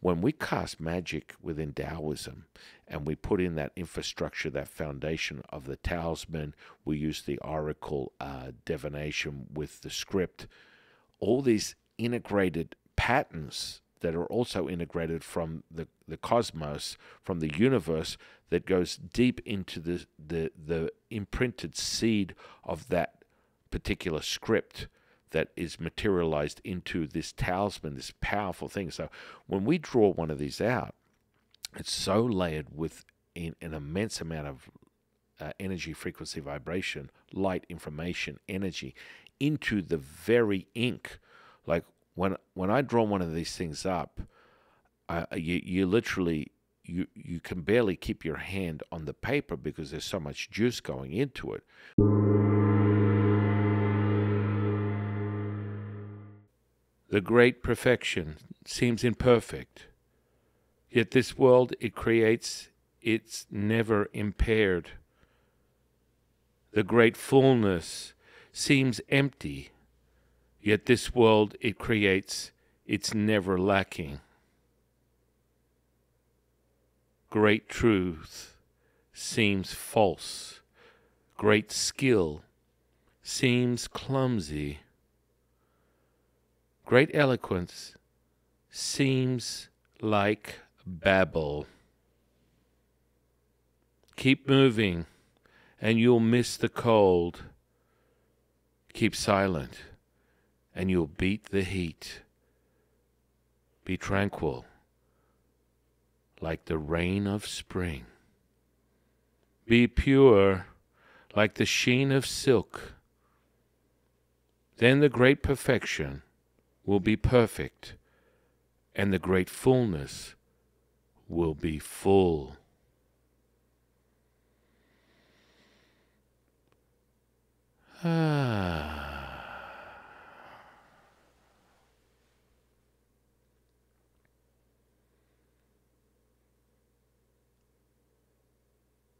when we cast magic within Taoism and we put in that infrastructure, that foundation of the talisman, we use the oracle uh, divination with the script, all these integrated patterns that are also integrated from the, the cosmos, from the universe, that goes deep into the, the, the imprinted seed of that particular script that is materialized into this talisman, this powerful thing. So when we draw one of these out, it's so layered with an, an immense amount of uh, energy, frequency, vibration, light, information, energy into the very ink. Like when when I draw one of these things up, uh, you you literally you you can barely keep your hand on the paper because there's so much juice going into it. The great perfection seems imperfect, yet this world it creates, it's never impaired. The great fullness seems empty, yet this world it creates, it's never lacking. Great truth seems false, great skill seems clumsy Great eloquence seems like babble. Keep moving, and you'll miss the cold. Keep silent, and you'll beat the heat. Be tranquil, like the rain of spring. Be pure, like the sheen of silk. Then the great perfection will be perfect, and the great fullness will be full. Ah.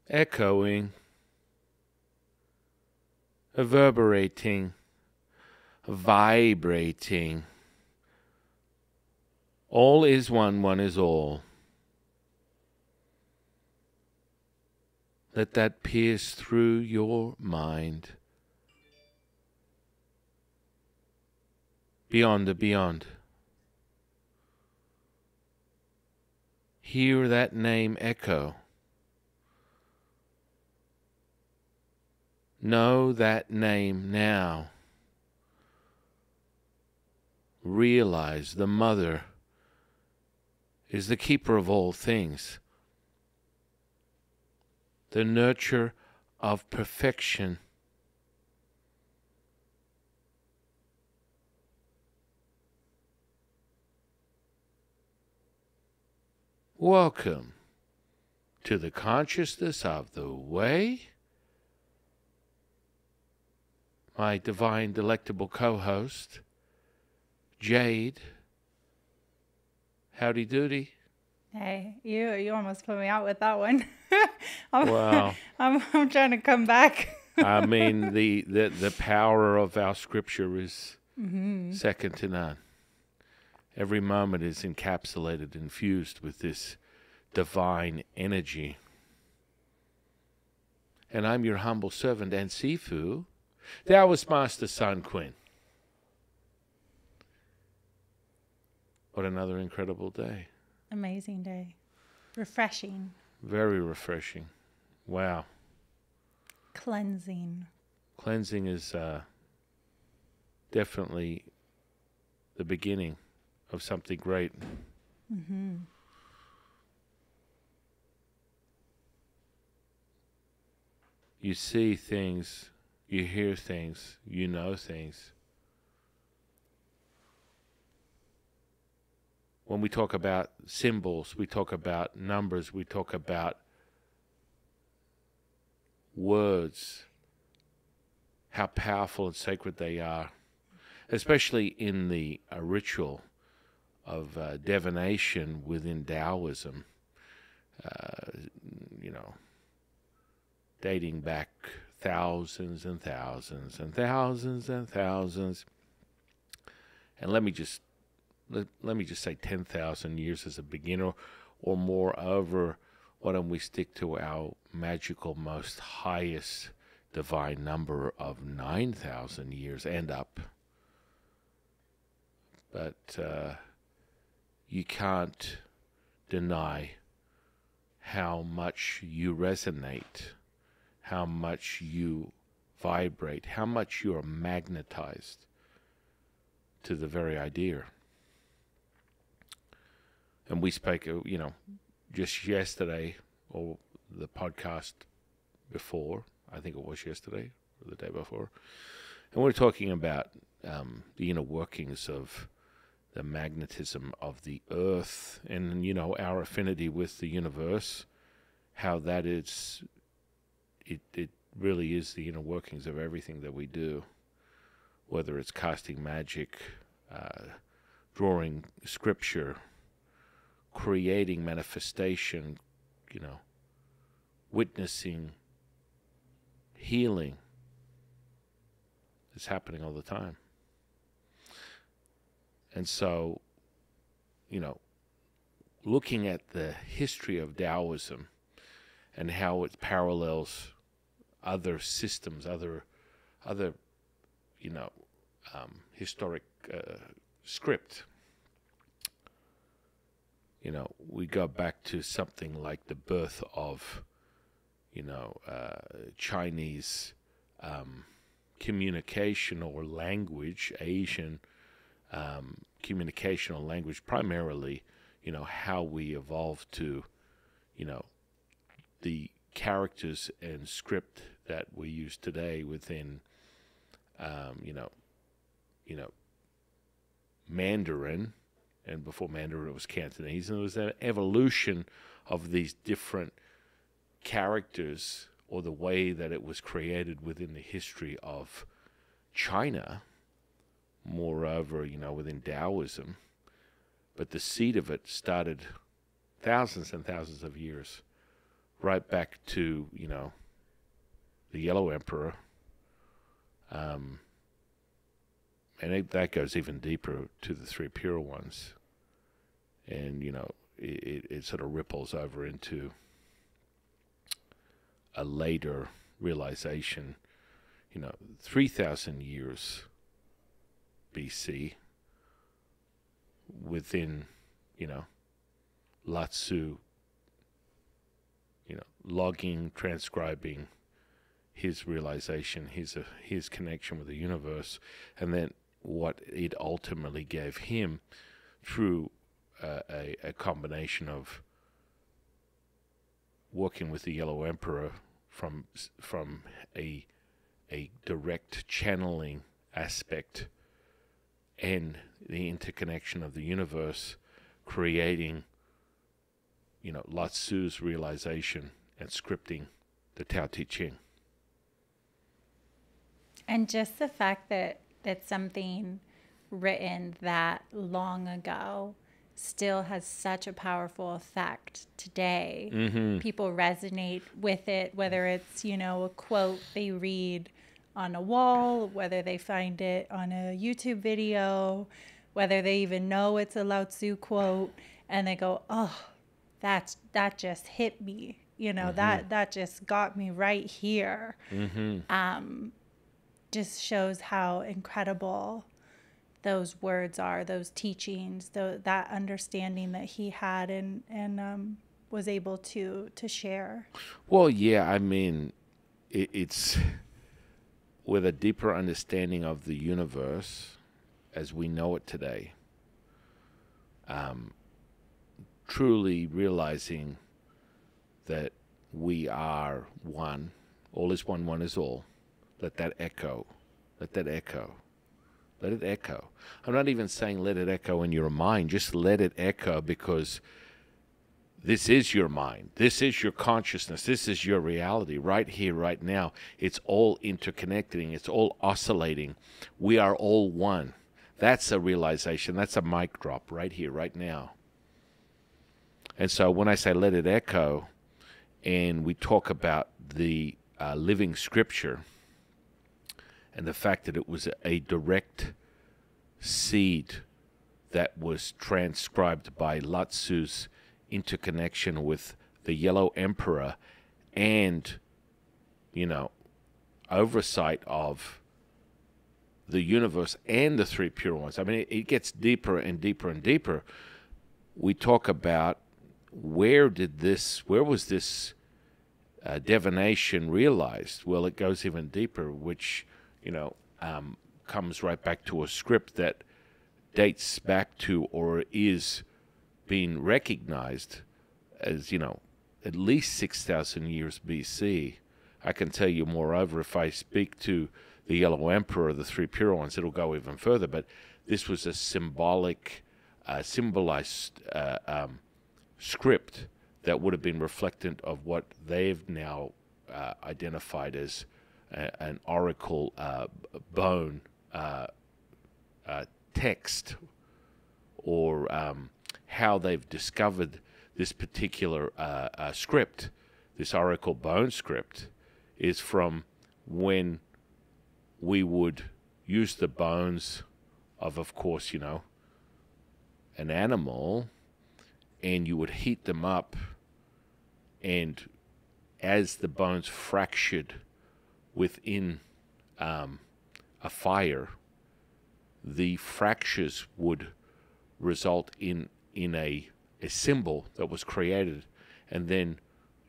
Echoing, reverberating, vibrating. All is one, one is all. Let that pierce through your mind. Beyond the beyond. Hear that name echo. Know that name now. Realize the mother is the keeper of all things, the nurture of perfection. Welcome to the consciousness of the way. My divine, delectable co host, Jade Howdy doody. Hey, you you almost put me out with that one. I'm, wow. I'm I'm trying to come back. I mean the, the the power of our scripture is mm-hmm. second to none. Every moment is encapsulated, infused with this divine energy. And I'm your humble servant and Sifu, Taoist Master San Qing. What another incredible day. Amazing day. Refreshing. Very refreshing. Wow. Cleansing. Cleansing is uh, definitely the beginning of something great. Mm-hmm. You see things, you hear things, you know things when we talk about symbols, we talk about numbers, we talk about words, how powerful and sacred they are, especially in the uh, ritual of uh, divination within Taoism, uh, you know, dating back thousands and thousands and thousands and thousands. And let me just let, let me just say 10,000 years as a beginner, or moreover, why don't we stick to our magical, most highest divine number of 9,000 years and up? But uh, you can't deny how much you resonate, how much you vibrate, how much you are magnetized to the very idea. And we spoke, uh, you know, just yesterday or the podcast before, I think it was yesterday or the day before, and we're talking about um, the inner workings of the magnetism of the earth and you know our affinity with the universe how that is it it really is the inner workings of everything that we do whether it's casting magic uh, drawing scripture creating manifestation you know witnessing healing is happening all the time and so, you know, looking at the history of Taoism and how it parallels other systems, other, other, you know, um, historic uh, script. You know, we go back to something like the birth of, you know, uh, Chinese um, communication or language, Asian um, communication or language, primarily, you know, how we evolved to, you know, the characters and script that we use today within, um, you know, you know, Mandarin, and before Mandarin it was Cantonese, and there was an evolution of these different characters or the way that it was created within the history of China moreover, you know, within Taoism. But the seed of it started thousands and thousands of years, right back to, you know, the Yellow Emperor. Um, and it, that goes even deeper to the three pure ones. And, you know, it, it sort of ripples over into a later realization, you know, 3,000 years BC within, you know, Lao-Tzu, you know, logging, transcribing his realization, his uh, his connection with the universe, and then what it ultimately gave him through uh, a, a combination of working with the Yellow Emperor from from a a direct channeling aspect and the interconnection of the universe, creating, you know, Lao Tzu's realization and scripting the Tao Te Ching. And just the fact that that something written that long ago still has such a powerful effect today. Mm-hmm. People resonate with it, whether it's, you know, a quote they read on a wall, whether they find it on a YouTube video, whether they even know it's a Lao Tzu quote, and they go, "Oh, that's that just hit me." You know mm-hmm. that that just got me right here. Mm-hmm. Um, just shows how incredible those words are, those teachings, the, that understanding that he had and and um, was able to to share. Well, yeah, I mean, it, it's with a deeper understanding of the universe as we know it today, um, truly realizing that we are one, all is one, one is all. Let that echo. Let that echo. Let it echo. I'm not even saying let it echo in your mind, just let it echo because this is your mind. This is your consciousness. This is your reality right here, right now. It's all interconnecting, it's all oscillating. We are all one. That's a realization. That's a mic drop right here, right now. And so when I say let it echo, and we talk about the uh, living scripture and the fact that it was a direct seed that was transcribed by Lao Tzu's interconnection with the Yellow Emperor and, you know, oversight of the universe and the three pure ones. I mean, it, it gets deeper and deeper and deeper. We talk about where did this, where was this uh, divination realized? Well, it goes even deeper, which, you know, um, comes right back to a script that dates back to or is being recognized as, you know, at least 6,000 years BC. I can tell you, moreover, if I speak to the Yellow Emperor, the three pure ones, it'll go even further. But this was a symbolic, uh, symbolized uh, um, script that would have been reflectant of what they've now uh, identified as an oracle uh, bone uh, uh, text or um, how they've discovered this particular uh, uh, script, this oracle bone script, is from when we would use the bones of, of course, you know, an animal, and you would heat them up, and as the bones fractured within um, a fire, the fractures would result in in a a symbol that was created, and then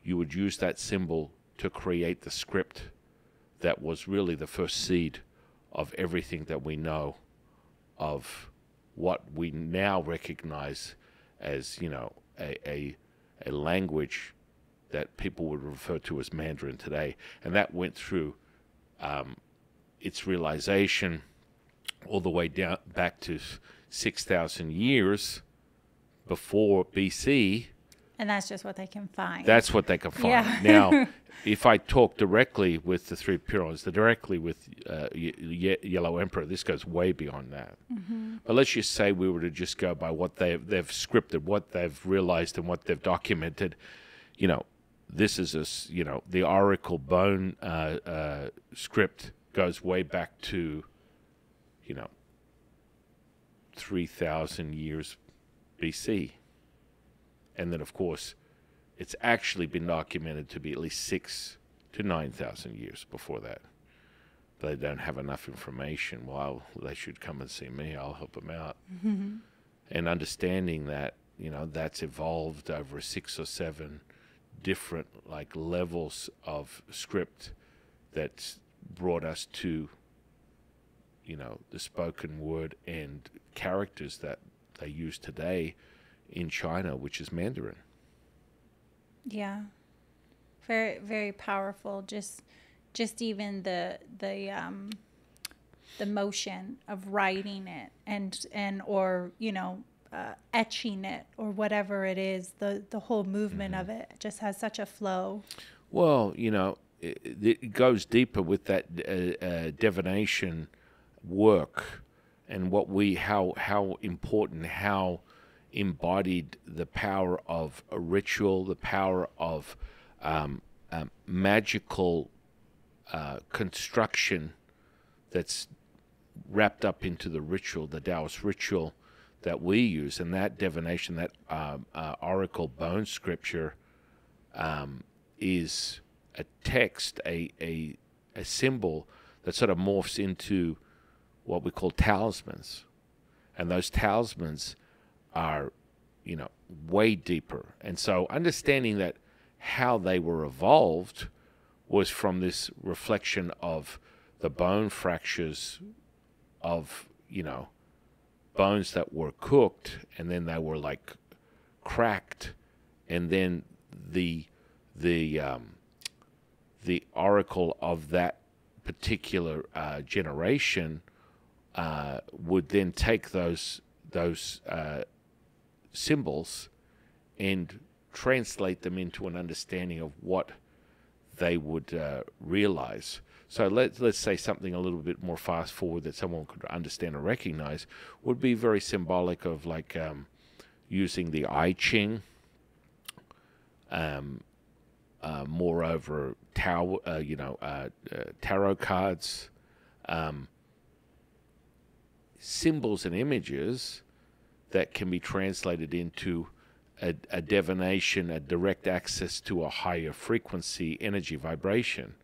you would use that symbol to create the script that was really the first seed of everything that we know of what we now recognize as you know a, a, a language that people would refer to as Mandarin today, and that went through um, its realization all the way down back to six thousand years before BC. And that's just what they can find. That's what they can find. Yeah. now, if I talk directly with the three Pure Ones, the directly with uh, y- y- Yellow Emperor, this goes way beyond that. Mm-hmm. But let's just say we were to just go by what they've they've scripted, what they've realized, and what they've documented. You know, this is a you know the Oracle Bone uh, uh, script goes way back to you know three thousand years BC, and then of course it's actually been documented to be at least six to nine thousand years before that. But they don't have enough information. Well, they should come and see me. I'll help them out. And understanding that, you know, that's evolved over six or seven different like levels of script that's brought us to, you know, the spoken word and characters that they use today in China, which is Mandarin. Yeah. Very very powerful. Just just even the the um the motion of writing it and and or you know uh, etching it or whatever it is the the whole movement of it just has such a flow. Well, you know, it, it goes deeper with that uh, uh, divination work and what we how how important how embodied the power of a ritual, the power of um, um, magical uh, construction that's wrapped up into the ritual, the Taoist ritual that we use, and that divination, that um, uh, oracle bone scripture, um, is a text, a, a a symbol that sort of morphs into what we call talismans, and those talismans are, you know, way deeper. And so understanding that how they were evolved was from this reflection of the bone fractures of, you know, bones that were cooked and then they were like cracked and then the the um, the oracle of that particular uh, generation uh, would then take those those uh, symbols and translate them into an understanding of what they would uh, realize. So let's let's say something a little bit more fast forward that someone could understand or recognize would be very symbolic of like um, using the I Ching. Um, uh, moreover, tarot, uh, you know, uh, uh, tarot cards, um, symbols and images that can be translated into a, a divination, a direct access to a higher frequency energy vibration.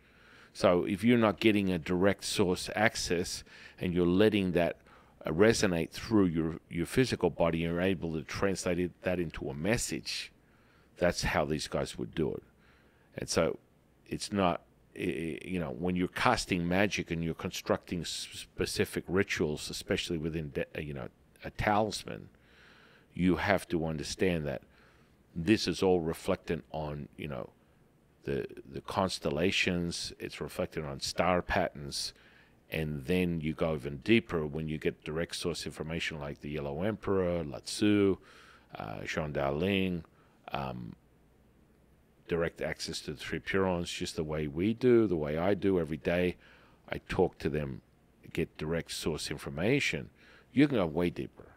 So if you're not getting a direct source access and you're letting that uh, resonate through your, your physical body, you're able to translate it, that into a message. That's how these guys would do it. And so it's not, you know, when you're casting magic and you're constructing specific rituals, especially within, you know, a talisman, you have to understand that this is all reflected on, you know, the the constellations. It's reflected on star patterns, and then you go even deeper when you get direct source information like the Yellow Emperor, Lao Tzu, uh, Zhang Daoling, um, direct access to the three Pure Ones, just the way we do, the way I do every day. I talk to them, get direct source information. You can go way deeper,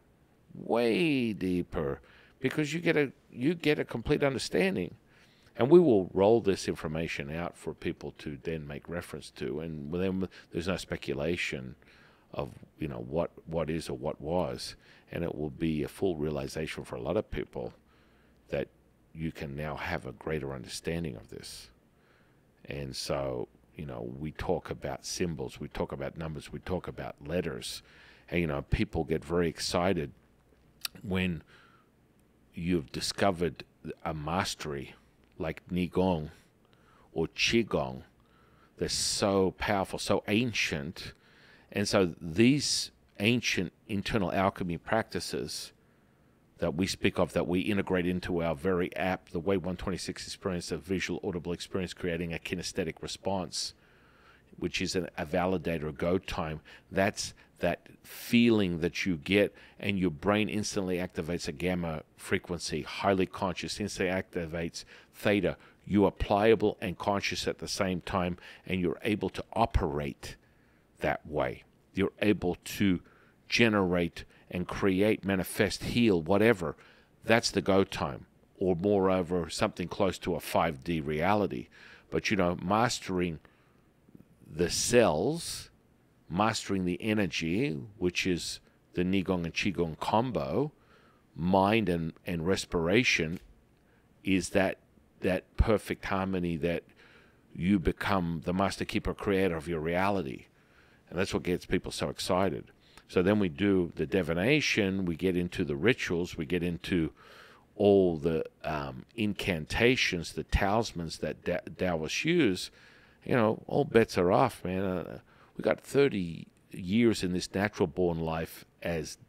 way deeper, because you get a you get a complete understanding and we will roll this information out for people to then make reference to. And then there's no speculation of you know what what is or what was. And it will be a full realization for a lot of people that you can now have a greater understanding of this. And so you know we talk about symbols we talk about numbers we talk about letters. And you know people get very excited when you've discovered a mastery like Neigong or Qigong. They're so powerful, so ancient. And so these ancient internal alchemy practices that we speak of, that we integrate into our very app, the Way 126 experience, a visual audible experience, creating a kinesthetic response, which is an, a validator, a go time. That's that feeling that you get, and your brain instantly activates a gamma frequency, highly conscious, instantly activates theta. You are pliable and conscious at the same time, and you're able to operate that way. You're able to generate and create, manifest, heal, whatever. That's the go time, or moreover, something close to a 5D reality. But you know, mastering the cells mastering the energy, which is the Neigong and Qigong combo, mind and, and respiration, is that that perfect harmony that you become the master keeper creator of your reality. And that's what gets people so excited. So then we do the divination, we get into the rituals, we get into all the um, incantations, the talismans that Taoists use. You know, all bets are off, man. Uh, we got 30 years in this natural born life as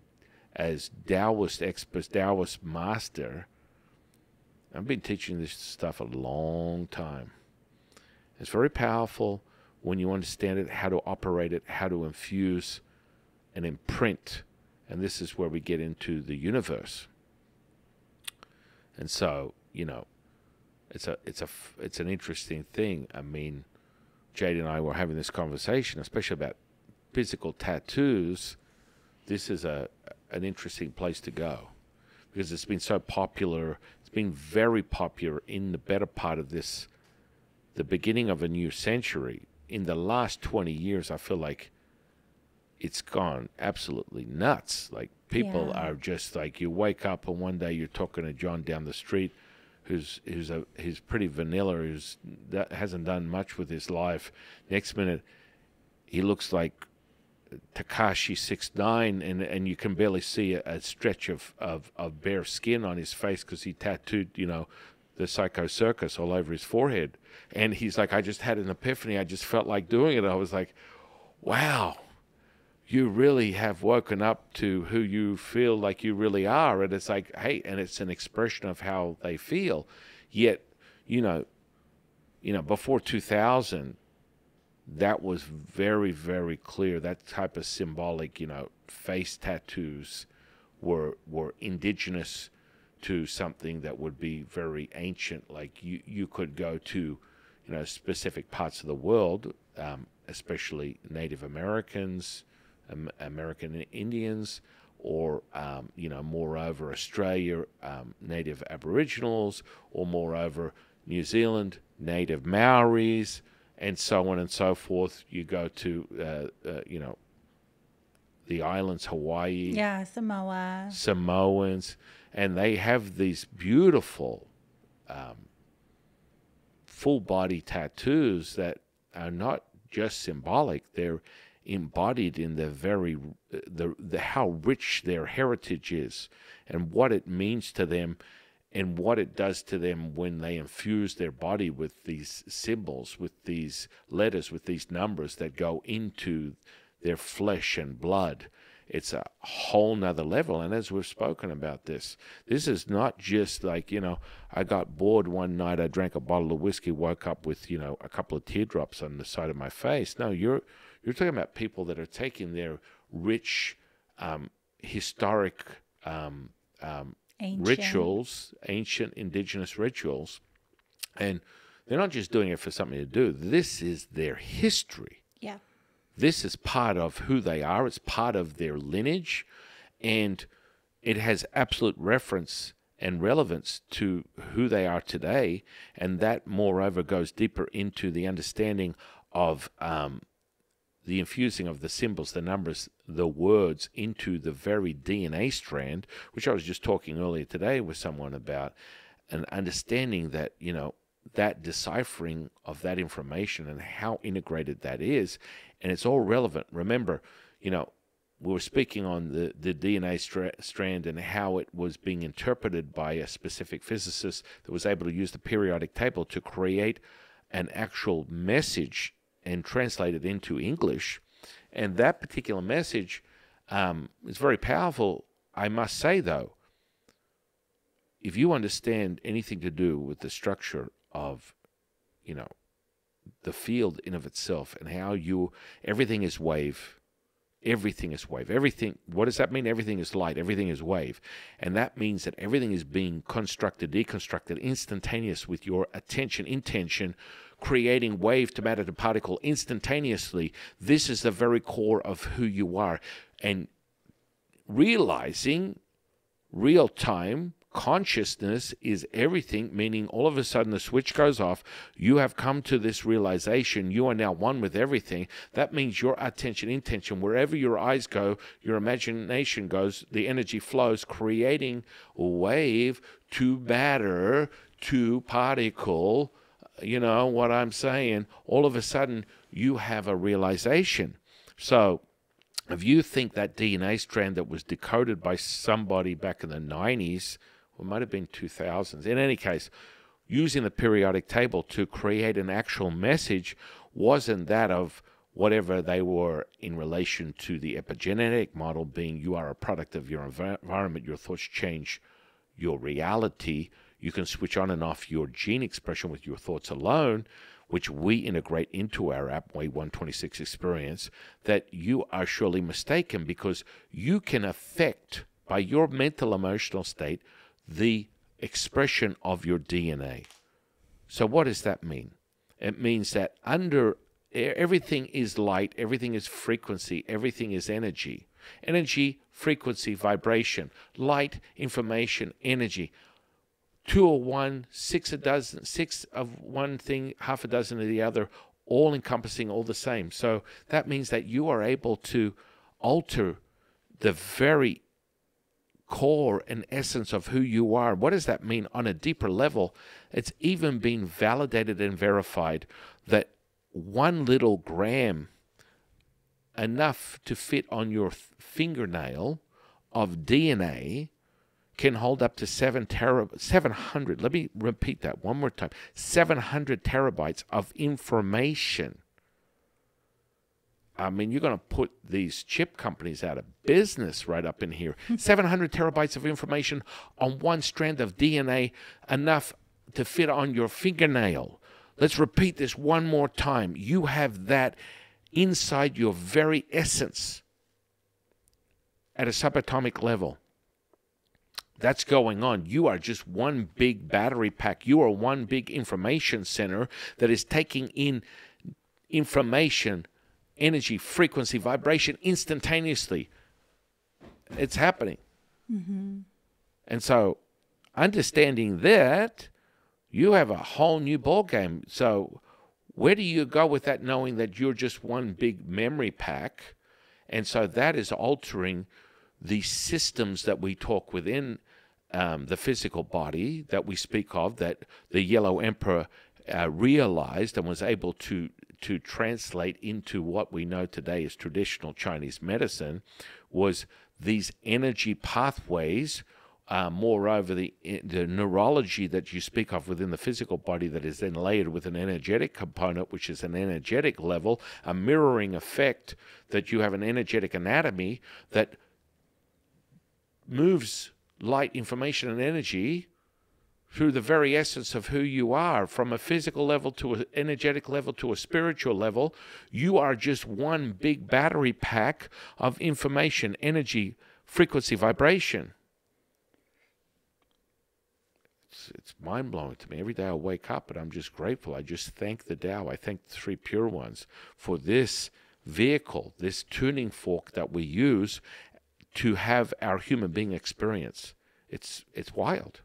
as Taoist expert, Taoist master. I've been teaching this stuff a long time. It's very powerful when you understand it, how to operate it, how to infuse and imprint. And this is where we get into the universe. And so, you know, it's a it's a it's an interesting thing. I mean, Jade and I were having this conversation, especially about physical tattoos. This is a an interesting place to go because it's been so popular. It's been very popular in the better part of this, the beginning of a new century. In the last 20 years, I feel like it's gone absolutely nuts. Like people yeah. are just like you wake up and one day you're talking to John down the street who's who's a he's pretty vanilla, who's that hasn't done much with his life. Next minute, he looks like Tekashi six nine, and and you can barely see a, a stretch of, of, of bare skin on his face because he tattooed, you know, the Psycho Circus all over his forehead. And he's like, I just had an epiphany. I just felt like doing it. I was like, wow, you really have woken up to who you feel like you really are. And it's like, hey, and it's an expression of how they feel. Yet, you know, you know, before 2000, that was very, very clear. That type of symbolic, you know, face tattoos were were indigenous to something that would be very ancient. Like you, you could go to, you know, specific parts of the world, um, especially Native Americans, American Indians, or um, you know, moreover, Australia um, native Aboriginals, or moreover, New Zealand native Maoris, and so on and so forth. You go to uh, uh, you know the islands, Hawaii, Yeah, Samoa. Samoans, and they have these beautiful um, full body tattoos that are not just symbolic; they're embodied in the very uh, the, the how rich their heritage is and what it means to them and what it does to them when they infuse their body with these symbols with these letters with these numbers that go into their flesh and blood. It's a whole nother level. And as we've spoken about this this is not just like you know i got bored one night i drank a bottle of whiskey woke up with you know a couple of teardrops on the side of my face. No you're you're talking about people that are taking their rich, um, historic um, um, Ancient. rituals, ancient indigenous rituals, and they're not just doing it for something to do. This is their history. Yeah. This is part of who they are. It's part of their lineage, and it has absolute reference and relevance to who they are today. And that, moreover, goes deeper into the understanding of um, the infusing of the symbols, the numbers, the words into the very DNA strand, which I was just talking earlier today with someone about, and understanding that, you know, that deciphering of that information and how integrated that is, and it's all relevant. Remember, you know, we were speaking on the, the DNA stra- strand and how it was being interpreted by a specific physicist that was able to use the periodic table to create an actual message and translate it into English. And that particular message um, is very powerful. I must say, though, if you understand anything to do with the structure of, you know, the field in of itself and how you everything is wave everything is wave everything what does that mean everything is light everything is wave and that means that everything is being constructed deconstructed instantaneous with your attention intention creating wave to matter to particle instantaneously this is the very core of who you are and realizing real time consciousness is everything, meaning all of a sudden the switch goes off. You have come to this realization. You are now one with everything. That means your attention, intention, wherever your eyes go, your imagination goes, the energy flows, creating wave to matter to particle. You know what I'm saying? All of a sudden, you have a realization. So, if you think that DNA strand that was decoded by somebody back in the 90s, or might have been 2000s, in any case, using the periodic table to create an actual message wasn't that of whatever they were in relation to the epigenetic model being you are a product of your environment, your thoughts change your reality. You can switch on and off your gene expression with your thoughts alone which we integrate into our app, Way 126 experience, that you are surely mistaken because you can affect, by your mental emotional state, the expression of your DNA. So, what does that mean? It means that under everything is light, everything is frequency, everything is energy. Energy, frequency, vibration, light, information, energy two of one, six a dozen, six of one thing, half a dozen of the other, all encompassing all the same. So that means that you are able to alter the very core and essence of who you are. What does that mean on a deeper level? It's even been validated and verified that one little gram, enough to fit on your fingernail of DNA, can hold up to seven tera, 700. Let me repeat that one more time 700 terabytes of information. I mean, you're going to put these chip companies out of business right up in here. 700 terabytes of information on one strand of DNA, enough to fit on your fingernail. Let's repeat this one more time. You have that inside your very essence at a subatomic level that's going on. You are just one big battery pack. You are one big information center that is taking in information, energy, frequency, vibration instantaneously. It's happening. Mm-hmm. And so, understanding that, you have a whole new ball game. So, where do you go with that, knowing that you're just one big memory pack? And so that is altering the systems that we talk within um, the physical body that we speak of, that the Yellow Emperor uh, realized and was able to to translate into what we know today as traditional Chinese medicine, was these energy pathways. Uh, moreover, the the neurology that you speak of within the physical body that is then layered with an energetic component, which is an energetic level, a mirroring effect that you have an energetic anatomy that moves light information and energy through the very essence of who you are, from a physical level to an energetic level to a spiritual level, you are just one big battery pack of information, energy, frequency, vibration. It's, it's mind blowing to me. Every day I wake up and I'm just grateful. I just thank the Tao. I thank the Three Pure Ones for this vehicle, this tuning fork that we use to have our human being experience. It's it's wild.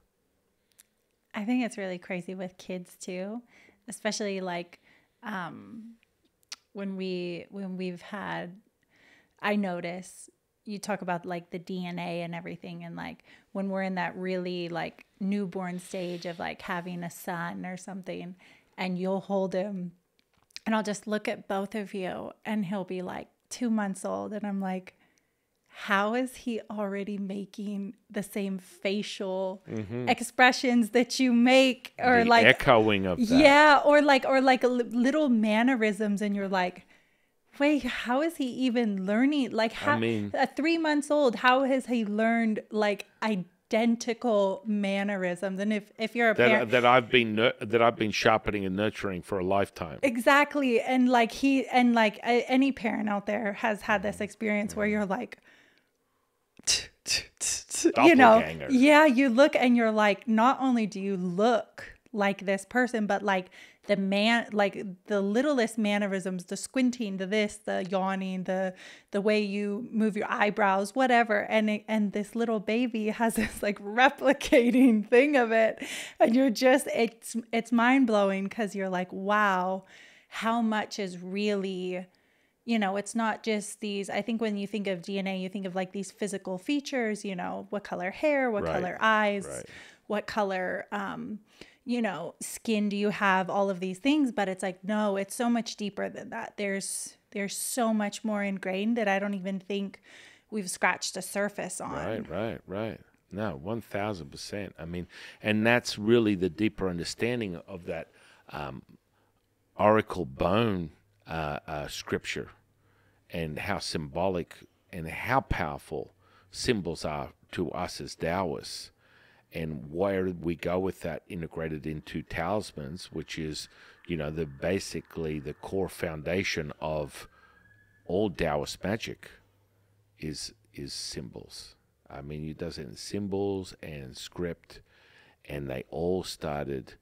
I think it's really crazy with kids too, especially like um, when we when we've had. I notice you talk about like the DNA and everything, and like when we're in that really like newborn stage of like having a son or something, and you'll hold him, and I'll just look at both of you, and he'll be like two months old, and I'm like, how is he already making the same facial mm-hmm. expressions that you make or the like echoing of that. yeah or like or like little mannerisms and you're like wait how is he even learning like how I mean, at three months old how has he learned like identical mannerisms and if if you're a that, parent that I've been that I've been sharpening and nurturing for a lifetime exactly and like he and like any parent out there has had this experience where you're like you know, yeah, you look and you're like, not only do you look like this person, but like the man, like the littlest mannerisms, the squinting, the this, the yawning, the the way you move your eyebrows, whatever, and it, and this little baby has this like replicating thing of it, and you're just it's it's mind blowing because you're like, wow, how much is really you know, it's not just these. I think when you think of DNA, you think of like these physical features, you know, what color hair, what right. color eyes, right. what color, um, you know, skin do you have, all of these things. But it's like, no, it's so much deeper than that. There's, there's so much more ingrained that I don't even think we've scratched a surface on. Right, right, right. No, one thousand percent. I mean, and that's really the deeper understanding of that um, oracle bone uh, uh, scripture and how symbolic and how powerful symbols are to us as Taoists, and where we go with that integrated into talismans, which is, you know, the basically the core foundation of all Taoist magic is is symbols. I mean, it does it in symbols and script, and they all started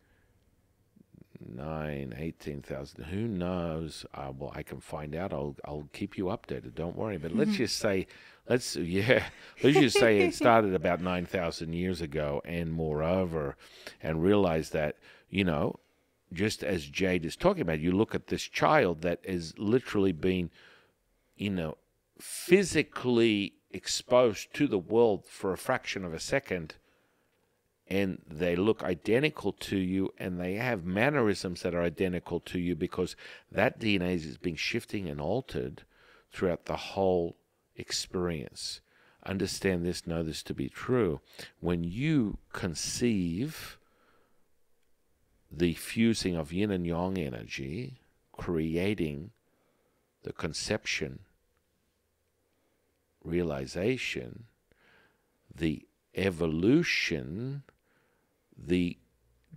nine, eighteen thousand. Who knows? Uh, well, I can find out. I'll I'll keep you updated. Don't worry. But let's just say, let's yeah, let's just say it started about nine thousand years ago, and moreover, and realize that you know, just as Jade is talking about, you look at this child that is literally being, you know, physically exposed to the world for a fraction of a second and they look identical to you and they have mannerisms that are identical to you because that DNA is being shifting and altered throughout the whole experience. Understand this, know this to be true. When you conceive the fusing of yin and yang energy, creating the conception, realization, the evolution the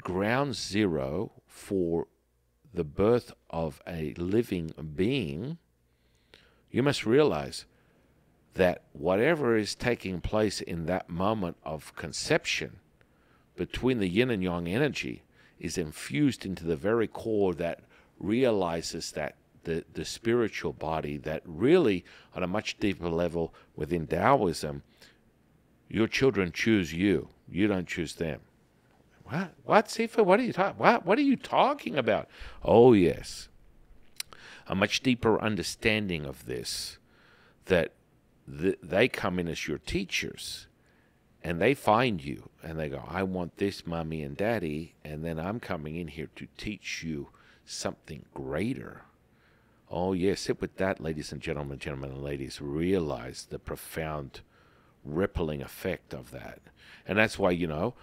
ground zero for the birth of a living being, you must realize that whatever is taking place in that moment of conception between the yin and yang energy is infused into the very core that realizes that the, the spiritual body that really on a much deeper level within Taoism, your children choose you. You don't choose them. What? What, Sifu? What are you talking? What? What are you talking about? Oh yes, a much deeper understanding of this. that th- they come in as your teachers and they find you and they go, I want this, mommy and daddy, and then I'm coming in here to teach you something greater. Oh, yes, sit with that, ladies and gentlemen, gentlemen and ladies. Realize the profound rippling effect of that. And that's why, you know,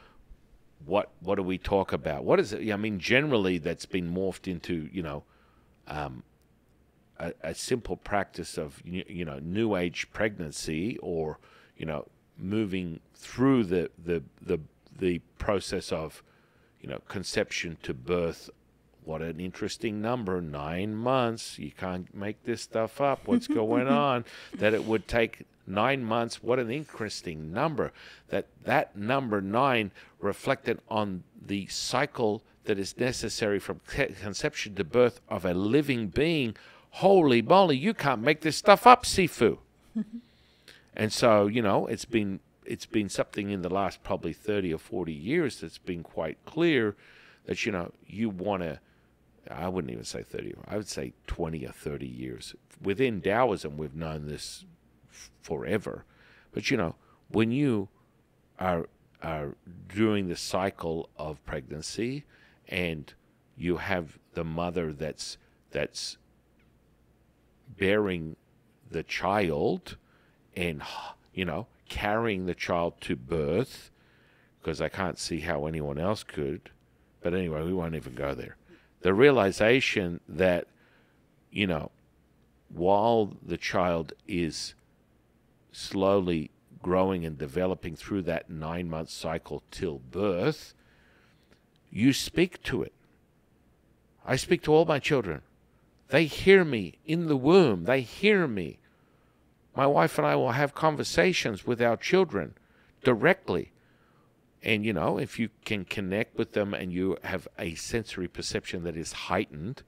what what do we talk about? What is it? I mean, generally, that's been morphed into, you know, um, a, a simple practice of, you know, new age pregnancy or, you know, moving through the, the, the, the process of, you know, conception to birth what an interesting number nine months you can't make this stuff up what's going on that it would take nine months what an interesting number that that number nine reflected on the cycle that is necessary from conception to birth of a living being holy moly you can't make this stuff up sifu and so you know it's been it's been something in the last probably 30 or 40 years that's been quite clear that you know you want to I wouldn't even say 30, I would say 20 or 30 years. Within Taoism, we've known this forever. But you know, when you are, are doing the cycle of pregnancy and you have the mother that's, that's bearing the child and, you know, carrying the child to birth, because I can't see how anyone else could. But anyway, we won't even go there the realization that, you know, while the child is slowly growing and developing through that nine month cycle till birth, you speak to it. I speak to all my children. They hear me in the womb, they hear me. My wife and I will have conversations with our children directly. And, you know, if you can connect with them and you have a sensory perception that is heightened,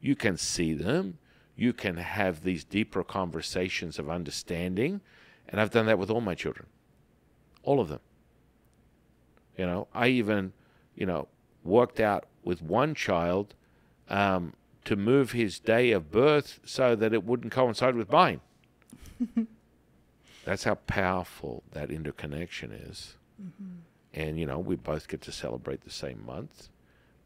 you can see them. You can have these deeper conversations of understanding. And I've done that with all my children, all of them. You know, I even, you know, worked out with one child um, to move his day of birth so that it wouldn't coincide with mine. That's how powerful that interconnection is. Mm-hmm and you know we both get to celebrate the same month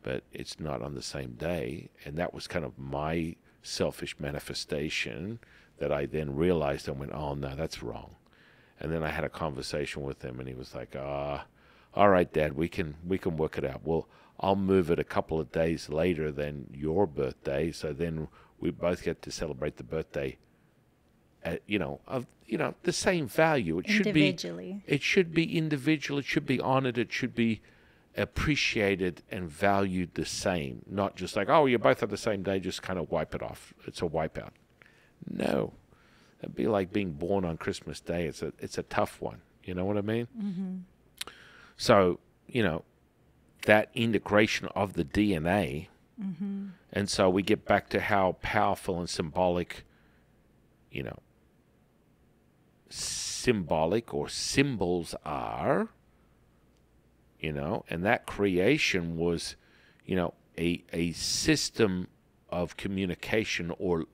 but it's not on the same day and that was kind of my selfish manifestation that i then realized and went oh no that's wrong and then i had a conversation with him and he was like ah all right dad we can we can work it out well i'll move it a couple of days later than your birthday so then we both get to celebrate the birthday at, you know, of you know the same value. It should be individually. it should be individual. It should be honored. It should be appreciated and valued the same. Not just like oh, you're both on the same day. Just kind of wipe it off. It's a wipeout. No, it'd be like being born on Christmas Day. It's a it's a tough one. You know what I mean? Mm-hmm. So you know that integration of the DNA. Mm-hmm. And so we get back to how powerful and symbolic, you know, symbolic or symbols are, you know, and that creation was, you know, a, a system of communication or,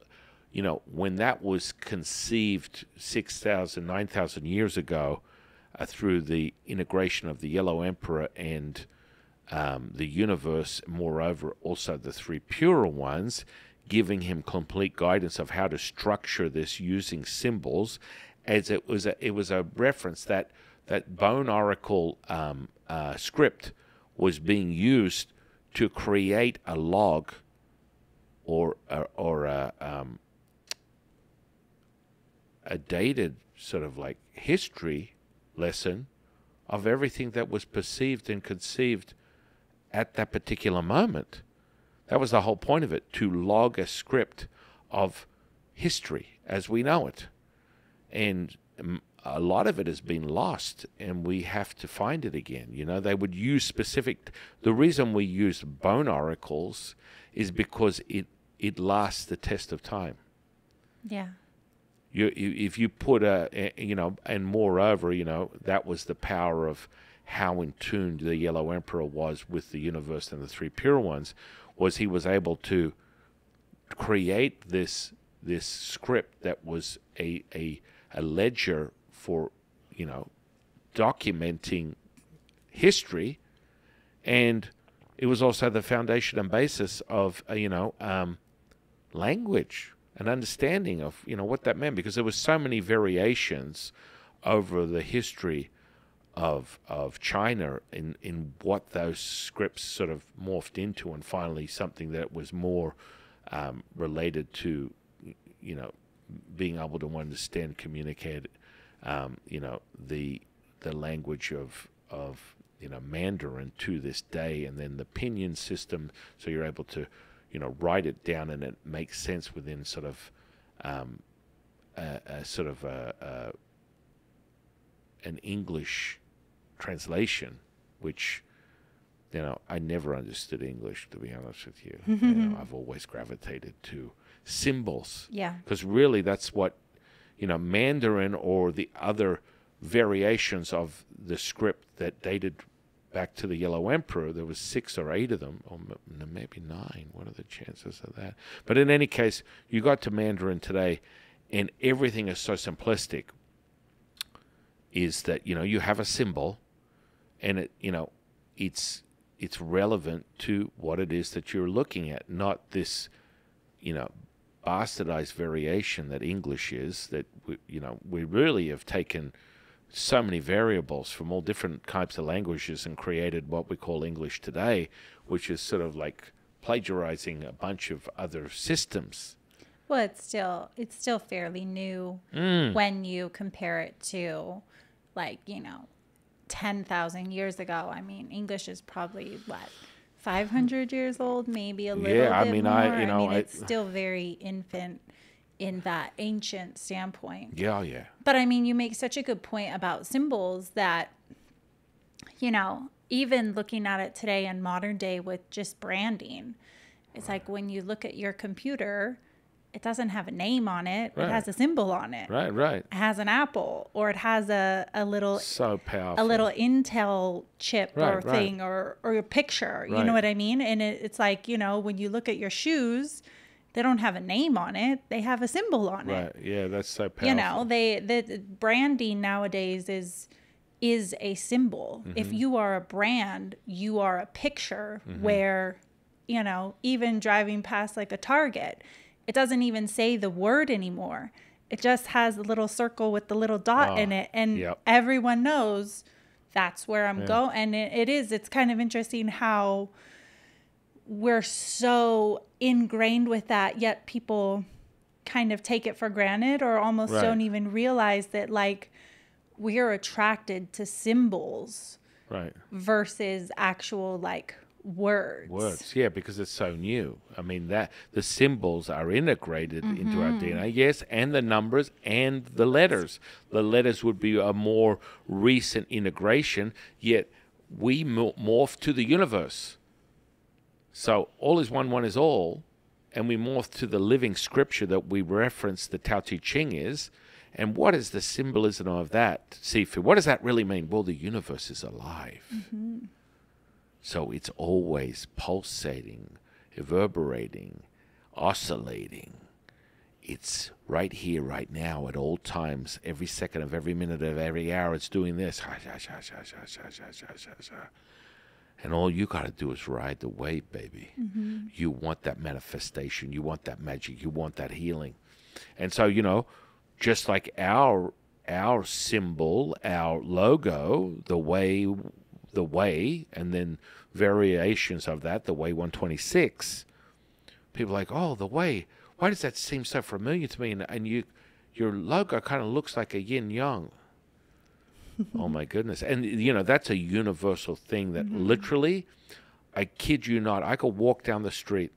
you know, when that was conceived 6,000, 9,000 years ago uh, through the integration of the Yellow Emperor and um, the universe, moreover, also the three purer ones, giving him complete guidance of how to structure this using symbols as it was a, it was a reference that that bone oracle um, uh, script was being used to create a log or or, or a, um, a dated sort of like history lesson of everything that was perceived and conceived at that particular moment. That was the whole point of it to log a script of history as we know it. And mm, a lot of it has been lost and we have to find it again. You know they would use specific the reason we use bone oracles is because it it lasts the test of time. Yeah you, if you put a, you know and moreover you know that was the power of how in tune the yellow emperor was with the universe and the three pure ones was he was able to create this this script that was a a, a ledger for you know documenting history, and it was also the foundation and basis of uh, you know um, language and understanding of you know what that meant because there were so many variations over the history of of China in in what those scripts sort of morphed into and finally something that was more um, related to you know being able to understand communicate um, you know the the language of of you know Mandarin to this day and then the pinyin system so you're able to you know write it down and it makes sense within sort of um, a, a sort of a, a, an English translation, which you know I never understood English to be honest with you. you know, I've always gravitated to symbols Yeah. because really that's what you know Mandarin or the other variations of the script that dated back to the Yellow Emperor. There was six or eight of them, or maybe nine. What are the chances of that? But in any case, you got to Mandarin today, and everything is so simplistic. Is that you know you have a symbol, and it you know it's it's relevant to what it is that you're looking at, not this you know bastardized variation that English is. That we, you know we really have taken so many variables from all different types of languages and created what we call English today, which is sort of like plagiarizing a bunch of other systems. Well, it's still it's still fairly new Mm. when you compare it to like, you know, 10,000 years ago. I mean, English is probably what 500 years old, maybe a little Yeah, I mean, more. I- you know, mean, I- it's still very infant in that ancient standpoint. Yeah, oh, yeah. But I mean, you make such a good point about symbols that, you know, even looking at it today in modern day with just branding, it's like when you look at your computer, it doesn't have a name on it, Right. it has a symbol on it. Right, right. It has an apple or it has a, a little So powerful. a little Intel chip Right, or right. thing or or a picture. You know what I mean? And it, it's like you know when you look at your shoes, they don't have a name on it; they have a symbol on it Right. Yeah, that's so powerful. you know they the the branding nowadays is is a symbol if Mm-hmm. you are a brand you are a picture where you know even driving past like a target it doesn't even say the word anymore it just has a little circle with the little dot in Ah, it and yep. everyone knows that's where i'm going and it, it is it's kind of interesting how we're so ingrained with that yet people kind of take it for granted or almost Right. don't even realize that like we're attracted to symbols Right. versus actual like words. Words. Yeah, because it's so new. I mean that the symbols are integrated into our Mm-hmm. DNA, yes, and the numbers and the letters. The letters would be a more recent integration, yet we morph to the universe. So all is one, one is all, and we morph to the living scripture that we reference the Tao Te Ching is. And what is the symbolism of that, Sifu? What does that really mean? Well, the universe is alive. Mm-hmm. So it's always pulsating, reverberating, oscillating. It's right here, right now, at all times, every second of every minute of every hour. It's doing this. And all you got to do is ride the wave, baby. Mm-hmm. You want that manifestation. You want that magic. You want that healing. And so, you know, just like our our symbol, our logo, the way the way, and then variations of that, the way 126. People are like, oh, the way. Why does that seem so familiar to me? And, and you, your logo kind of looks like a yin yang. Oh my goodness! And you know that's a universal thing that mm-hmm. literally, I kid you not, I could walk down the street,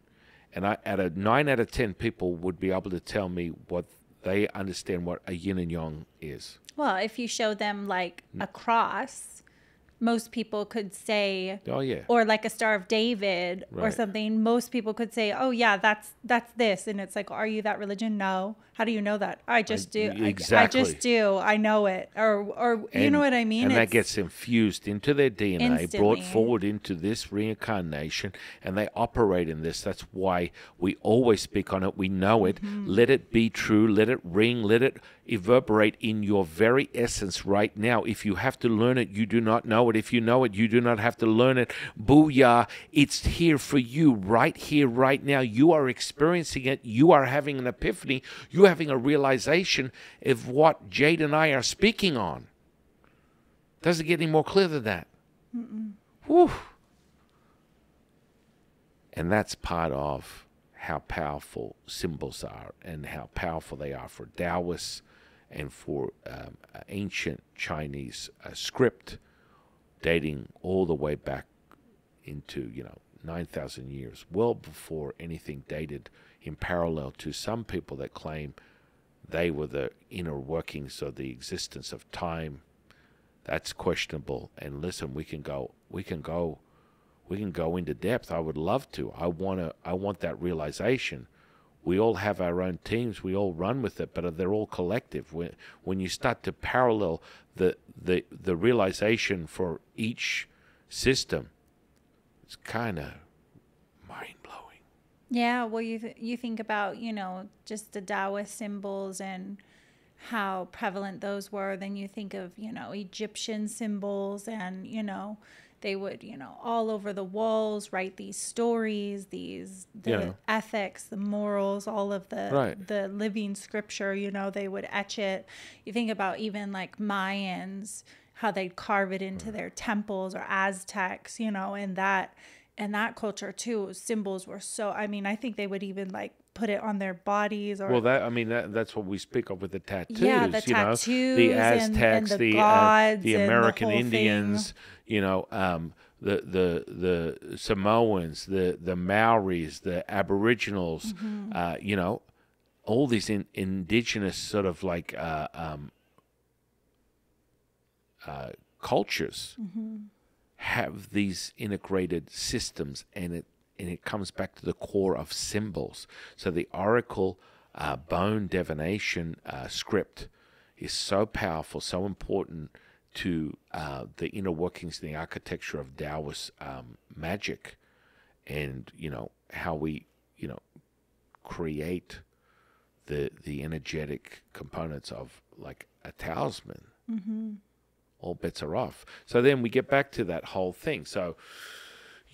and I at a nine out of ten people would be able to tell me what they understand what a yin and yang is. Well, if you show them like a cross, most people could say Oh yeah. or like a star of david or something most people could say oh yeah that's that's this and it's like are you that religion no how do you know that i just do I- I, just do i know it or or you know what i mean And that gets infused into their DNA, brought forward into this reincarnation, and they operate in this. That's why we always speak on it. We know it. Mm-hmm. Let it be true. Let it ring. Let it reverberate in your very essence right now. If you have to learn it, you do not know it. If you know it, you do not have to learn it. Booyah. It's here for you right here, right now. You are experiencing it. You are having an epiphany. You're having a realization of what Jade and I are speaking on. Doesn't get any more clear than that. Whew. And that's part of how powerful symbols are and how powerful they are for Taoists and for um, ancient Chinese uh, script dating all the way back into, you know, 9,000 years, well before anything dated in parallel to some people that claim they were the inner workings of the existence of time. That's questionable and listen we can go we can go we can go into depth. I would love to. I want to i want that realization we all have our own teams we all run with it but they're all collective when when you start to parallel the the the realization for each system it's kind of mind blowing Yeah, well, you th- you think about you know just the Taoist symbols and how prevalent those were. Then you think of you know Egyptian symbols, and you know they would you know all over the walls write these stories, these the Yeah. ethics, the morals, all of the Right. the living scripture. You know they would etch it. You think about even like Mayans, how they'd carve it into their temples or Aztecs. You know, and that and that culture too symbols were so i mean i think they would even like put it on their bodies or Well, that I mean, that, that's what we speak of with the tattoos. Yeah, the you know, tattoos the and- and Aztecs, the the gods uh, the and the American thing. Indians. You know, um, the the the Samoans, the the Maoris, the Aboriginals. Mm-hmm. Uh, you know, all these in, indigenous sort of like uh, um, uh, cultures Mm-hmm. have these integrated systems, and it and it comes back to the core of symbols. So the oracle uh, bone divination uh, script is so powerful, so important to uh, the inner workings, and the architecture of Taoist um, magic, and you know how we you know create the the energetic components of like a talisman Mm-hmm. all bets are off. So then we get back to that whole thing. So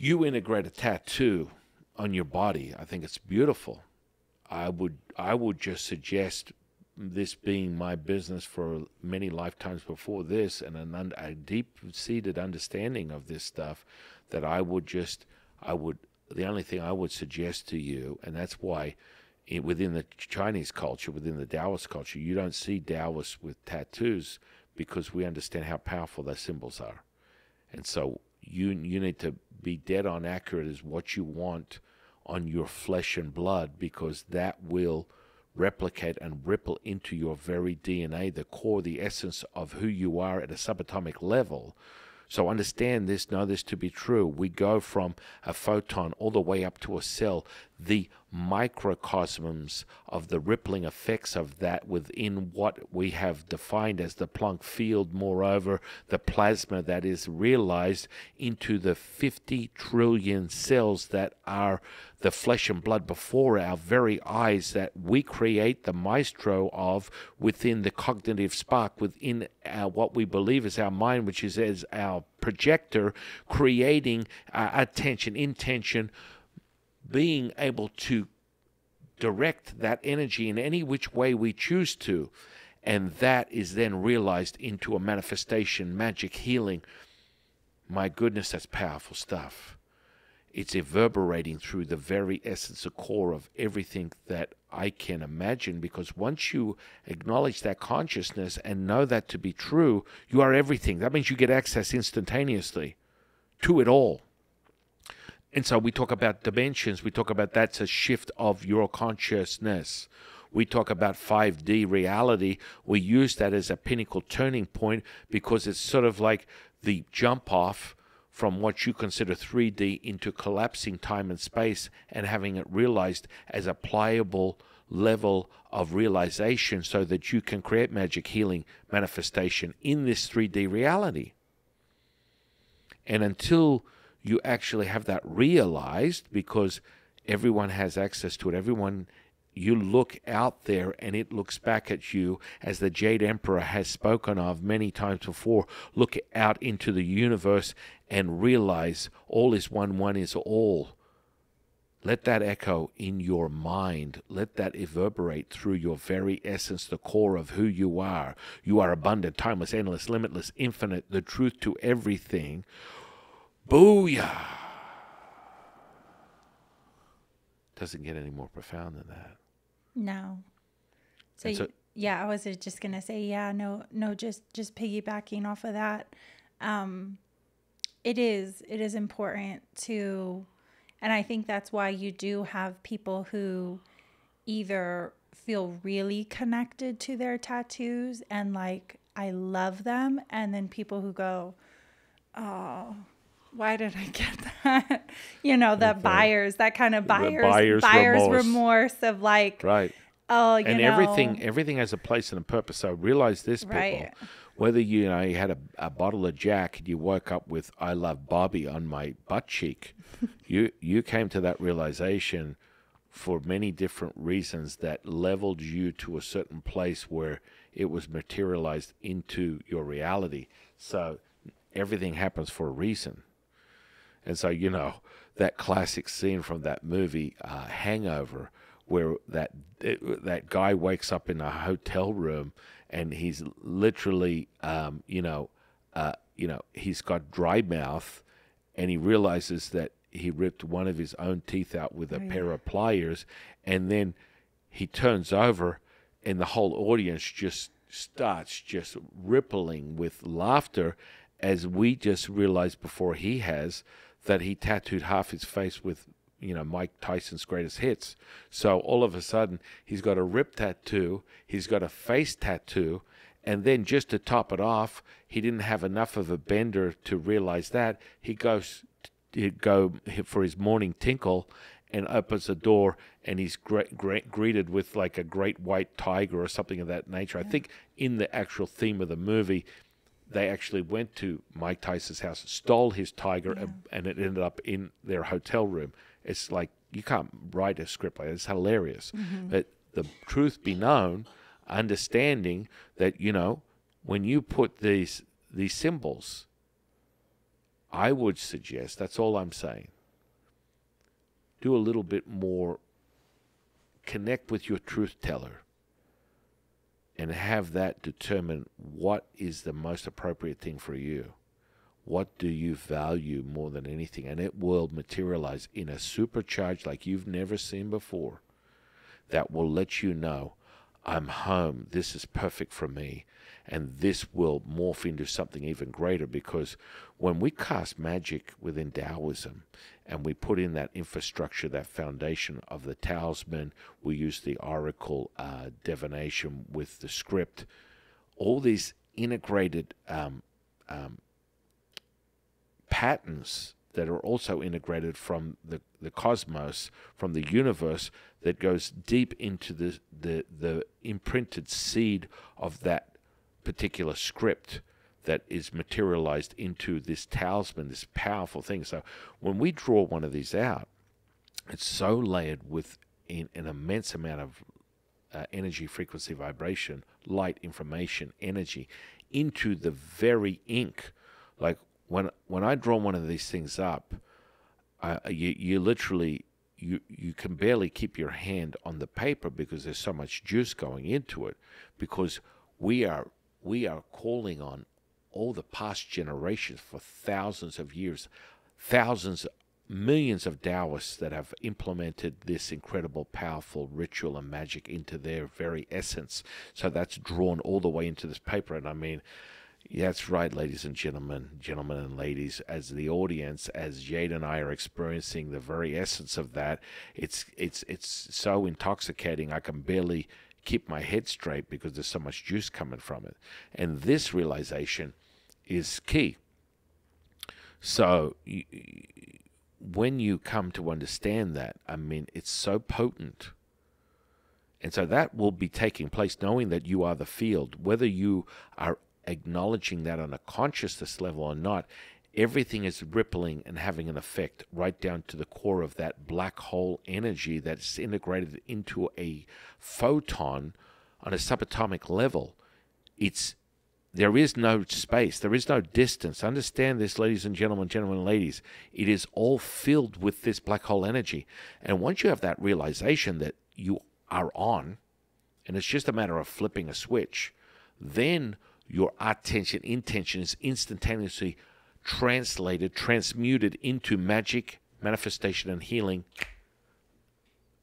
you integrate a tattoo on your body. I think it's beautiful. I would I would just suggest this being my business for many lifetimes before this and an a deep seated understanding of this stuff that I would just I would the only thing I would suggest to you and that's why it, within the Chinese culture, within the Taoist culture, you don't see Taoists with tattoos because we understand how powerful those symbols are. And so you you need to be dead on accurate as what you want on your flesh and blood because that will replicate and ripple into your very DNA, the core, the essence of who you are at a subatomic level. So understand this, know this to be true. We go from a photon all the way up to a cell. The microcosms of the rippling effects of that within what we have defined as the Planck field, moreover, the plasma that is realized into the 50 trillion cells that are the flesh and blood before our very eyes that we create the maestro of within the cognitive spark within our, what we believe is our mind which is as our projector creating uh, attention intention being able to direct that energy in any which way we choose to and that is then realized into a manifestation magic healing my goodness that's powerful stuff it's reverberating through the very essence and core of everything that I can imagine because once you acknowledge that consciousness and know that to be true, you are everything. That means you get access instantaneously to it all. And so we talk about dimensions, we talk about that's a shift of your consciousness. We talk about 5D reality. We use that as a pinnacle turning point because it's sort of like the jump off from what you consider 3D into collapsing time and space and having it realized as a pliable level of realization so that you can create magic healing manifestation in this 3D reality. And until you actually have that realized, because everyone has access to it, everyone you look out there and it looks back at you as the Jade Emperor has spoken of many times before. Look out into the universe and realize all is one, one is all. Let that echo in your mind. Let that reverberate through your very essence, the core of who you are. You are abundant, timeless, endless, limitless, infinite, the truth to everything. Booyah! Doesn't get any more profound than that. No. So, so- yeah, I was just gonna say, yeah, no, no, just just piggybacking off of that. Um, it is it is important to, and I think that's why you do have people who either feel really connected to their tattoos and like I love them, and then people who go, oh. Why did I get that? You know, the Okay. buyers, that kind of buyers, buyer's buyer's remorse. remorse of like, Right. oh, you and know, everything everything has a place and a purpose. So realize this, people. Right. Whether you know you had a, a bottle of Jack and you woke up with "I love Bobby" on my butt cheek, you you came to that realization for many different reasons that leveled you to a certain place where it was materialized into your reality. So everything happens for a reason. And so, you know, that classic scene from that movie, uh, Hangover, where that that guy wakes up in a hotel room and he's literally, um, you know, uh, you know, he's got dry mouth, and he realizes that he ripped one of his own teeth out with a pair of pliers, and then he turns over, and the whole audience just starts just rippling with laughter as we just realized before he has that he tattooed half his face with you know Mike Tyson's greatest hits. So all of a sudden he's got a rip tattoo, he's got a face tattoo, and then just to top it off, he didn't have enough of a bender to realize that. He goes to go for his morning tinkle and opens the door and he's great, great, greeted with like a great white tiger or something of that nature. I think in the actual theme of the movie, they actually went to Mike Tyson's house, stole his tiger, and, and it ended up in their hotel room. It's like you can't write a script like that. It's hilarious. Mm-hmm. But the truth be known, understanding that you know when you put these these symbols, I would suggest that's all I'm saying. Do a little bit more. Connect with your truth teller and have that determine what is the most appropriate thing for you. What do you value more than anything? And it will materialize in a supercharge like you've never seen before that will let you know I'm home. This is perfect for me. And this will morph into something even greater because when we cast magic within Taoism and we put in that infrastructure, that foundation of the talisman, we use the oracle uh, divination with the script, all these integrated um, um, patterns that are also integrated from the, the cosmos, from the universe, that goes deep into the, the, the imprinted seed of that particular script that is materialized into this talisman, this powerful thing. So when we draw one of these out, it's so layered with in, an immense amount of uh, energy, frequency, vibration, light, information, energy into the very ink. Like when when I draw one of these things up, uh, you you literally you you can barely keep your hand on the paper because there's so much juice going into it. Because we are we are calling on all the past generations for thousands of years, thousands millions of Taoists that have implemented this incredible, powerful ritual and magic into their very essence. So that's drawn all the way into this paper. And I mean, that's right, ladies and gentlemen, gentlemen and ladies. As the audience, as Jade and I are experiencing the very essence of that, it's it's it's so intoxicating. I can barely keep my head straight because there's so much juice coming from it. And this realization is key So when you come to understand that, I mean, it's so potent. And so that will be taking place knowing that you are the field, whether you are acknowledging that on a consciousness level or not, everything is rippling and having an effect right down to the core of that black hole energy that's integrated into a photon on a subatomic level. It's there is no space, there is no distance. Understand this, ladies and gentlemen, gentlemen and ladies. It is all filled with this black hole energy. And once you have that realization that you are on, and it's just a matter of flipping a switch, then your attention, intention is instantaneously translated, transmuted into magic, manifestation, and healing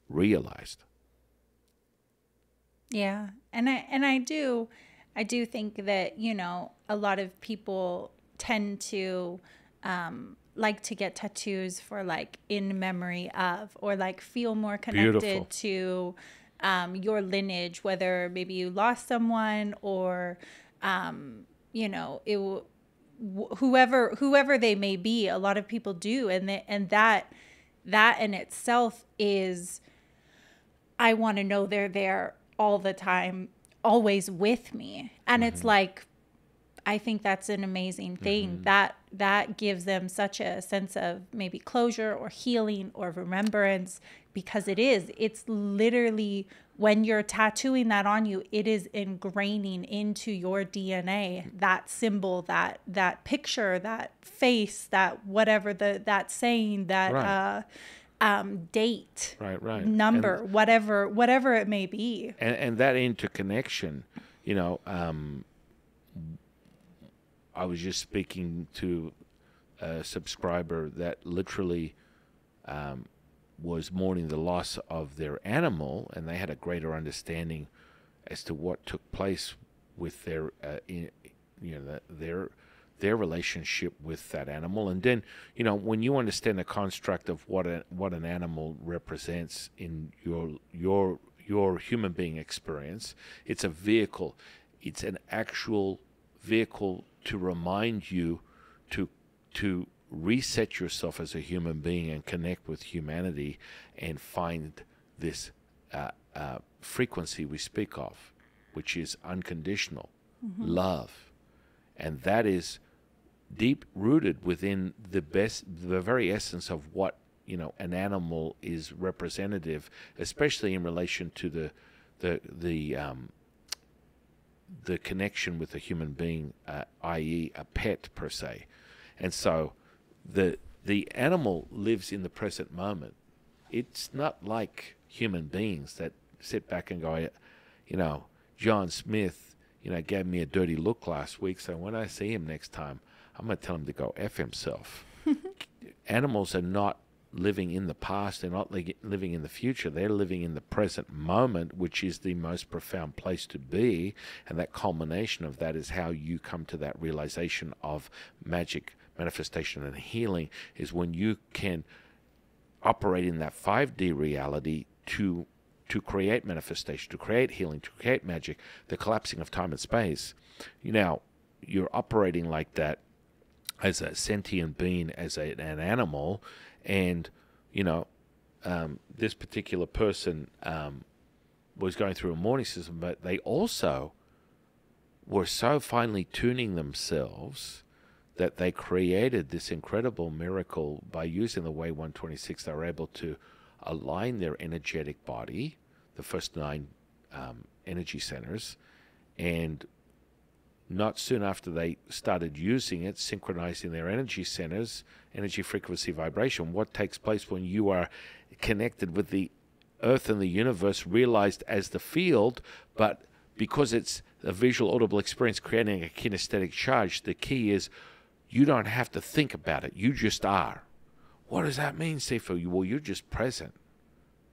realized. Yeah. And I and I do I do think that, you know, a lot of people tend to um like to get tattoos for like in memory of or like feel more connected Beautiful. to um, your lineage, whether maybe you lost someone or um, you know it whoever whoever they may be a lot of people do and that and that that in itself is i want to know they're there all the time always with me and mm-hmm. it's like i think that's an amazing thing mm-hmm. that that gives them such a sense of maybe closure or healing or remembrance because it is it's literally when you're tattooing that on you it is ingraining into your dna that symbol that that picture that face that whatever the that saying that right. uh um date right right. Number and, whatever whatever it may be. And and that interconnection you know um i was just speaking to a subscriber that literally um was mourning the loss of their animal, and they had a greater understanding as to what took place with their, uh, in, you know, the, their their relationship with that animal. And then, you know, when you understand the construct of what a, what an animal represents in your your your human being experience, it's a vehicle. It's an actual vehicle to remind you to to reset yourself as a human being and connect with humanity and find this uh, uh, frequency we speak of, which is unconditional mm-hmm. love. And that is deep rooted within the best, the very essence of what you know an animal is representative, especially in relation to the the the um, the connection with a human being, uh, i.e., a pet per se. And so, the the animal lives in the present moment. It's not like human beings that sit back and go, you know, John Smith, you know, gave me a dirty look last week, so when I see him next time, I'm going to tell him to go f himself. Animals are not living in the past, they're not li- living in the future, they're living in the present moment, which is the most profound place to be. And that culmination of that is how you come to that realization of magic manifestation and healing is when you can operate in that 5D reality to to create manifestation, to create healing, to create magic, the collapsing of time and space. Now, you're operating like that as a sentient being, as a, an animal, and you know, um, this particular person um, was going through a mourning system, but they also were so finely tuning themselves that they created this incredible miracle by using the way 126 they were able to align their energetic body the first nine um, energy centers and not soon after they started using it synchronizing their energy centers energy frequency vibration what takes place when you are connected with the earth and the universe realized as the field but because it's a visual audible experience creating a kinesthetic charge the key is you don't have to think about it. You just are. What does that mean, Sifu? Well, you're just present.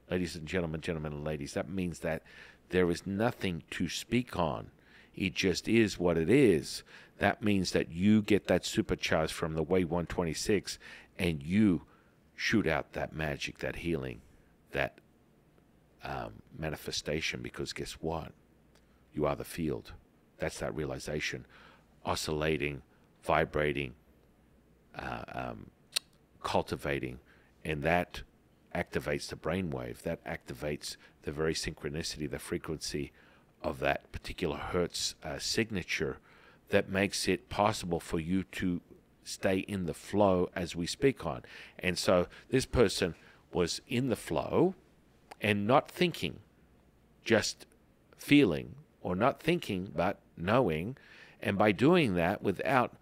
Ladies and gentlemen, gentlemen and ladies, that means that there is nothing to speak on. It just is what it is. That means that you get that supercharge from the way 126 and you shoot out that magic, that healing, that um, manifestation because guess what? You are the field. That's that realization oscillating vibrating, uh, um, cultivating, and that activates the brainwave. That activates the very synchronicity, the frequency of that particular Hertz uh, signature that makes it possible for you to stay in the flow as we speak on. And so this person was in the flow and not thinking, just feeling, or not thinking, but knowing. And by doing that without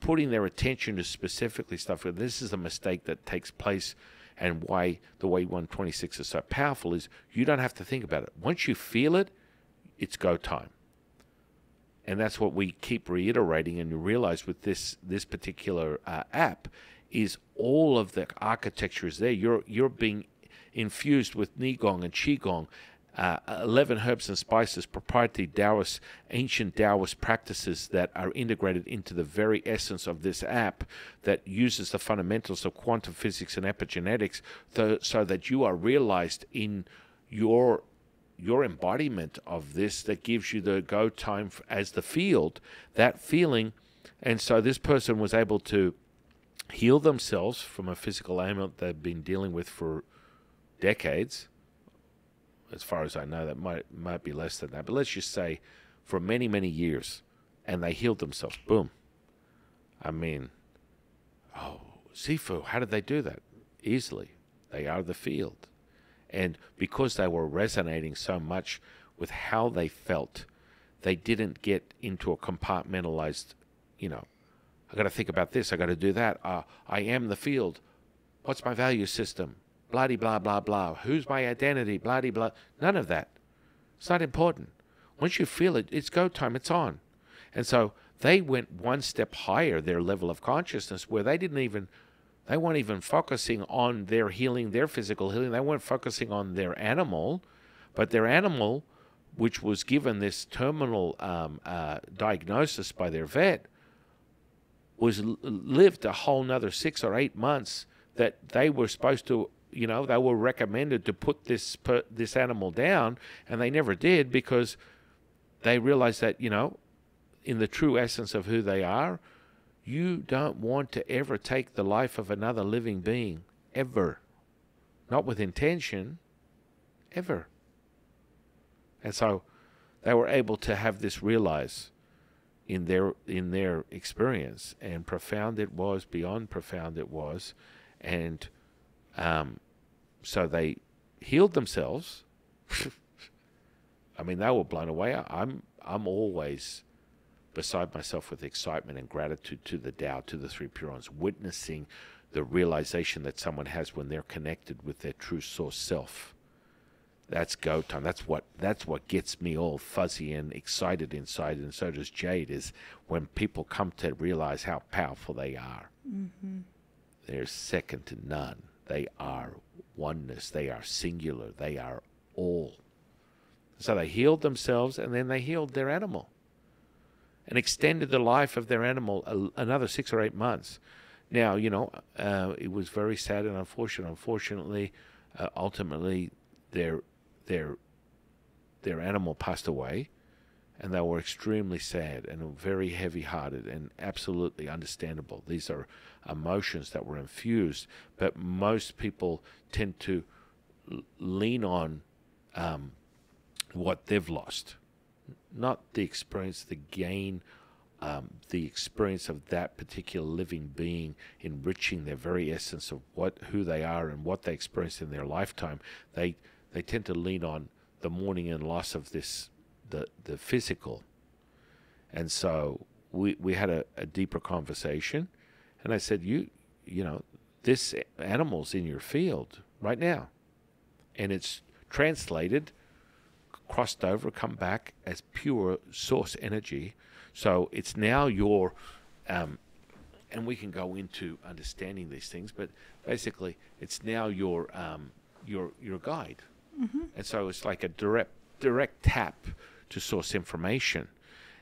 putting their attention to specifically stuff, this is a mistake that takes place and why the way 126 is so powerful is you don't have to think about it. Once you feel it, it's go time. And that's what we keep reiterating, and you realize with this this particular uh, app is all of the architecture is there. You're you're being infused with Neigong and Qigong uh, 11 herbs and spices, proprietary Taoist, ancient Taoist practices that are integrated into the very essence of this app that uses the fundamentals of quantum physics and epigenetics so that you are realized in your your embodiment of this that gives you the go time as the field that feeling and so this person was able to heal themselves from a physical ailment they've been dealing with for decades as far as I know, that might might be less than that. But let's just say for many, many years, and they healed themselves. Boom. I mean, oh, Sifu, how did they do that? Easily. They are the field. And because they were resonating so much with how they felt, they didn't get into a compartmentalized, you know, I got to think about this, I got to do that. Uh, I am the field. What's my value system? bloody blah blah blah. Who's my identity? Bloody blah. None of that. It's not important. Once you feel it, it's go time. It's on. And so they went one step higher, their level of consciousness, where they didn't even, they weren't even focusing on their healing, their physical healing. They weren't focusing on their animal, but their animal, which was given this terminal um, uh, diagnosis by their vet, was lived a whole another six or eight months that they were supposed to you know, they were recommended to put this this animal down, and they never did because they realized that you know, in the true essence of who they are, you don't want to ever take the life of another living being ever, not with intention, ever. And so, they were able to have this realize in their in their experience, and profound it was, beyond profound it was, and um, so they healed themselves. I mean, they were blown away. I'm I'm always beside myself with excitement and gratitude to the Tao, to the three Pure Ones, witnessing the realization that someone has when they're connected with their true source self. That's go time. That's what that's what gets me all fuzzy and excited inside, and so does Jade. Is when people come to realize how powerful they are. Mm-hmm. They're second to none. They are oneness. They are singular. They are all. So they healed themselves and then they healed their animal and extended the life of their animal another six or eight months. Now, you know, uh, it was very sad and unfortunate. Unfortunately, uh, ultimately, their their their animal passed away, and they were extremely sad and very heavy hearted and absolutely understandable. These are emotions that were infused, but most people tend to lean on um, what they've lost, not the experience, the gain. Um, the experience of that particular living being enriching their very essence of what who they are and what they experienced in their lifetime, they they tend to lean on the mourning and loss of this the the physical. And so we we had a, a deeper conversation, and I said, you you know, this animal's in your field right now, and it's translated, crossed over, come back as pure source energy. So it's now your, um, and we can go into understanding these things, but basically it's now your um, your your guide, mm-hmm. and so it's like a direct direct tap to source information.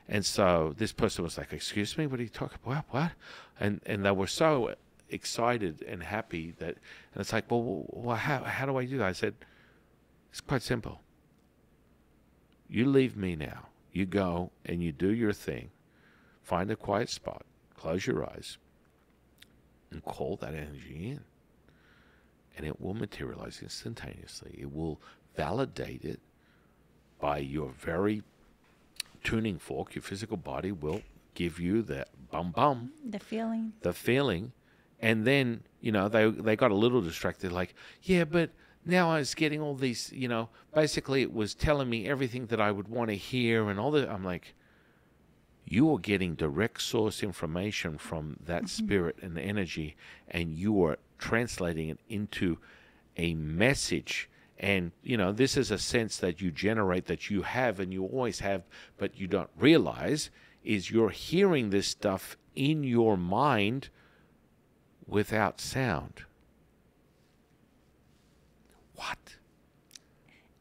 And so this person was like, "Excuse me, what are you talking about? What?" And and they were so excited and happy that, and it's like, "Well, well how how do I do that?" I said, "It's quite simple. You leave me now. You go and you do your thing. Find a quiet spot. Close your eyes. and call that energy in. And it will materialize instantaneously. It will validate it by your very tuning fork. Your physical body will give you the bum bum, The feeling. the feeling. And then, you know, they, they got a little distracted, like, yeah, but now I was getting all these, you know, basically it was telling me everything that I would want to hear and all that. I'm like, you are getting direct source information from that mm-hmm. spirit and energy, and you are translating it into a message. And, you know, this is a sense that you generate that you have and you always have, but you don't realize is you're hearing this stuff in your mind without sound. What?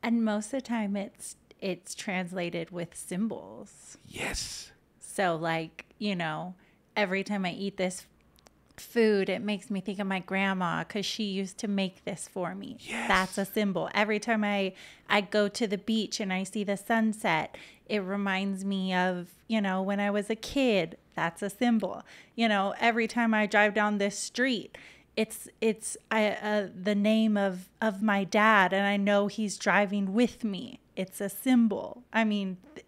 And most of the time it's it's translated with symbols. Yes. So like, you know, every time I eat this food, it makes me think of my grandma cuz she used to make this for me. Yes. That's a symbol. Every time I I go to the beach and I see the sunset, it reminds me of, you know, when I was a kid. That's a symbol. You know, every time I drive down this street, it's it's I, uh, the name of of my dad and I know he's driving with me. It's a symbol. I mean, th-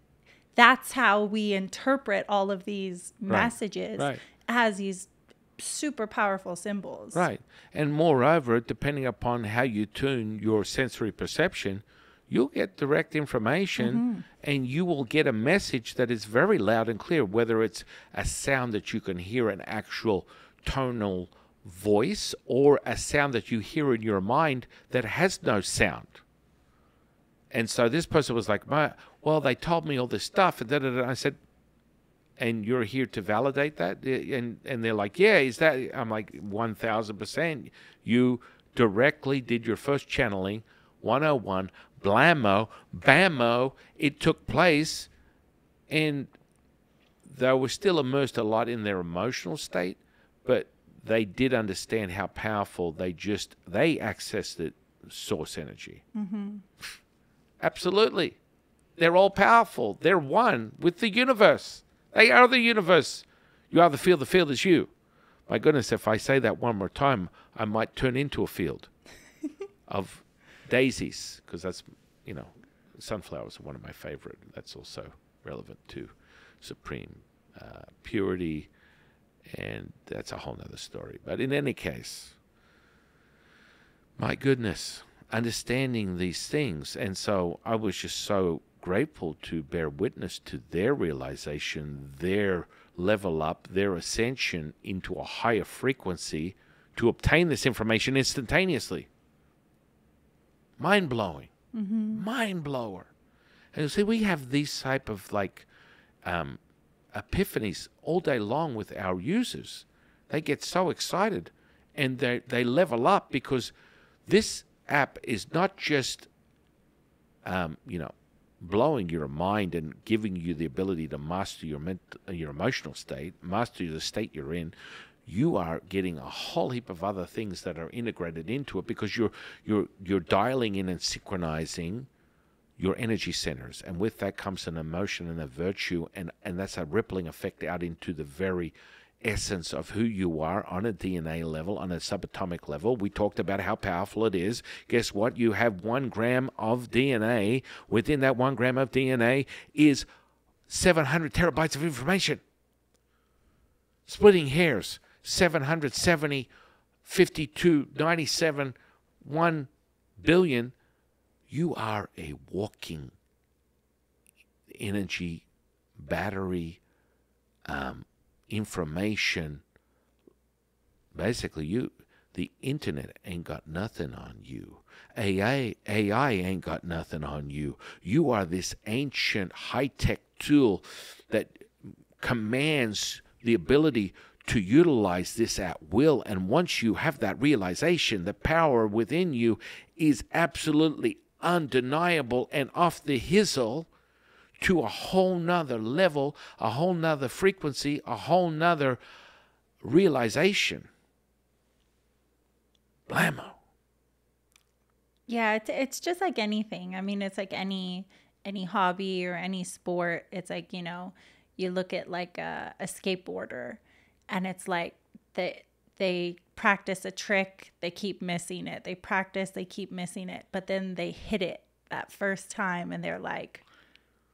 that's how we interpret all of these messages right. as these super powerful symbols. Right. And moreover, depending upon how you tune your sensory perception, you'll get direct information and you will get a message that is very loud and clear, whether it's a sound that you can hear an actual tonal voice or a sound that you hear in your mind that has no sound. And so this person was like, well, they told me all this stuff. And da. I said, and you're here to validate that and and they're like yeah is that i'm like 1000% you directly did your first channeling 101 blammo bammo it took place and they were still immersed a lot in their emotional state but they did understand how powerful they just they accessed it source energy Mm-hmm. absolutely they're all powerful they're one with the universe they are the universe. You are the field, the field is you. My goodness, if I say that one more time, I might turn into a field of daisies, because that's, you know, sunflowers are one of my favorite. That's also relevant to supreme uh, purity, and that's a whole nother story. But in any case, my goodness, understanding these things. And so I was just so grateful to bear witness to their realization, their level up, their ascension into a higher frequency to obtain this information instantaneously. Mind blowing. Mind blower. And you see, we have these type of like um, epiphanies all day long with our users. They get so excited and they, they level up because this app is not just, um, you know, blowing your mind and giving you the ability to master your ment- your emotional state, master the state you're in. You are getting a whole heap of other things that are integrated into it because you're you're you're dialing in and synchronizing your energy centers, and with that comes an emotion and a virtue, and and that's a rippling effect out into the very essence of who you are on a DNA level, on a subatomic level. We talked about how powerful it is. Guess what? You have one gram of DNA. Within that one gram of DNA is 700 terabytes of information. Splitting hairs, 770, 52, 97, 1 billion. You are a walking energy battery um, information. Basically you the internet ain't got nothing on you. AI AI ain't got nothing on you. You are this ancient high-tech tool that commands the ability to utilize this at will. And once you have that realization the power within you is absolutely undeniable and off the hizzle to a whole nother level, a whole nother frequency, a whole nother realization. Blammo. Yeah, it's it's just like anything. I mean, it's like any any hobby or any sport. It's like, you know, you look at like a, a skateboarder and it's like the they practice a trick, they keep missing it. They practice, they keep missing it, but then they hit it that first time and they're like,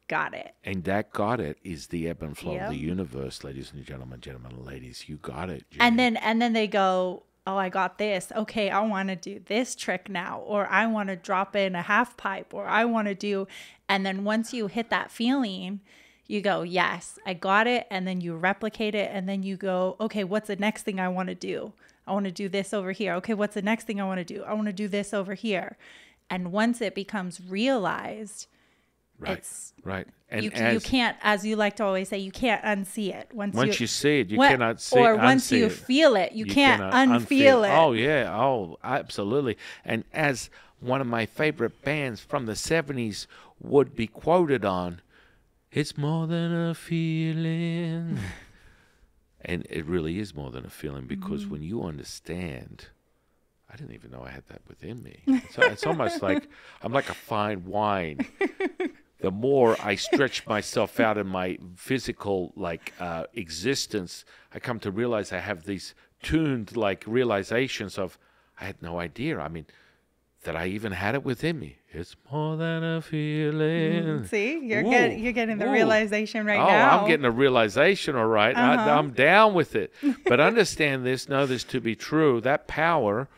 got it. And that got it is the ebb and flow Yep. of the universe, ladies and gentlemen, gentlemen and ladies. You got it. And then and then they go, "Oh, I got this. Okay, I want to do this trick now or I want to drop in a half pipe or I want to do." And then once you hit that feeling, you go, "Yes, I got it." And then you replicate it and then you go, "Okay, what's the next thing I want to do? I want to do this over here. Okay, what's the next thing I want to do? I want to do this over here." And once it becomes realized, right, it's right. And you, as, you can't, as you like to always say, you can't unsee it. Once, once you, see it, you what- cannot see it. or once you it. feel it, you, can't cannot unfeel it. Oh yeah, oh absolutely. And as one of my favorite bands from the '70s would be quoted on, "It's more than a feeling," and it really is more than a feeling because Mm-hmm. when you understand. I didn't even know I had that within me. It's, it's almost like I'm like a fine wine. The more I stretch myself out in my physical like uh, existence, I come to realize I have these tuned like realizations of I had no idea. I mean, that I even had it within me. It's more than a feeling. See, you're Ooh, get, you're getting the ooh. realization right oh, now. I'm getting a realization, all right. Uh-huh. I, I'm down with it. But understand this, know this to be true. That power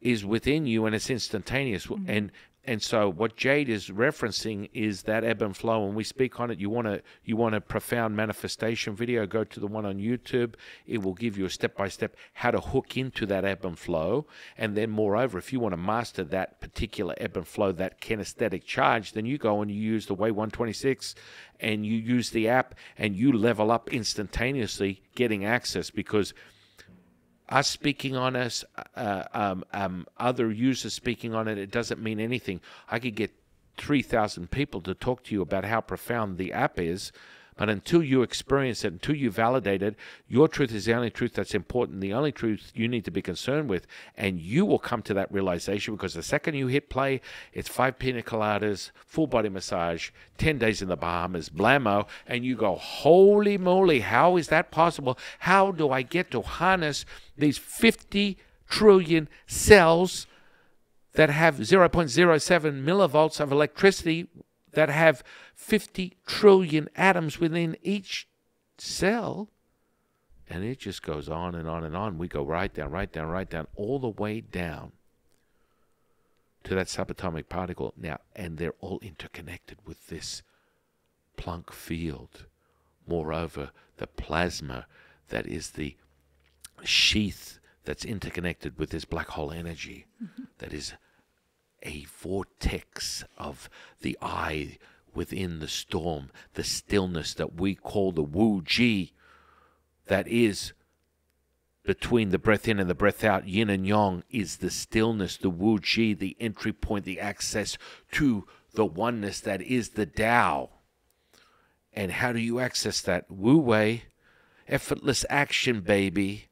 is within you and it's instantaneous. Mm-hmm. And and so what Jade is referencing is that ebb and flow. When we speak on it, you want to you want a profound manifestation video. Go to the one on YouTube. It will give you a step by step how to hook into that ebb and flow. And then, moreover, if you want to master that particular ebb and flow, that kinesthetic charge, then you go and you use the Way 126, and you use the app, and you level up instantaneously, getting access because us speaking on us, uh, um, um, other users speaking on it, it doesn't mean anything. I could get 3,000 people to talk to you about how profound the app is, but until you experience it, until you validate it, your truth is the only truth that's important, the only truth you need to be concerned with, and you will come to that realization because the second you hit play, it's five pina coladas, full body massage, 10 days in the Bahamas, blammo, and you go, holy moly, how is that possible? How do I get to harness these 50 trillion cells that have 0.07 millivolts of electricity that have 50 trillion atoms within each cell. And it just goes on and on and on. We go right down, right down, right down, all the way down to that subatomic particle. Now, and they're all interconnected with this Planck field. Moreover, the plasma that is the sheath that's interconnected with this black hole energy mm-hmm. that is a vortex of the eye within the storm, the stillness that we call the Wu Ji, that is between the breath in and the breath out, yin and yang, is the stillness, the Wu Ji, the entry point, the access to the oneness that is the Tao. And how do you access that? Wu Wei, effortless action, baby.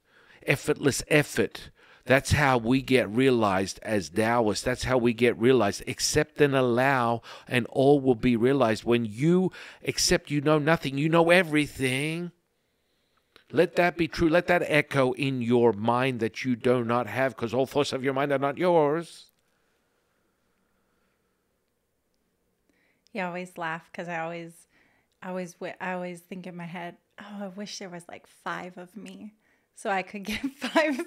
Effortless effort. That's how we get realized as Taoists. That's how we get realized. Accept and allow, and all will be realized. When you accept you know nothing, you know everything. Let that be true. Let that echo in your mind that you do not have, because all thoughts of your mind are not yours. You always laugh because I always, I always, I always think in my head, oh, I wish there was like five of me, so I could get five,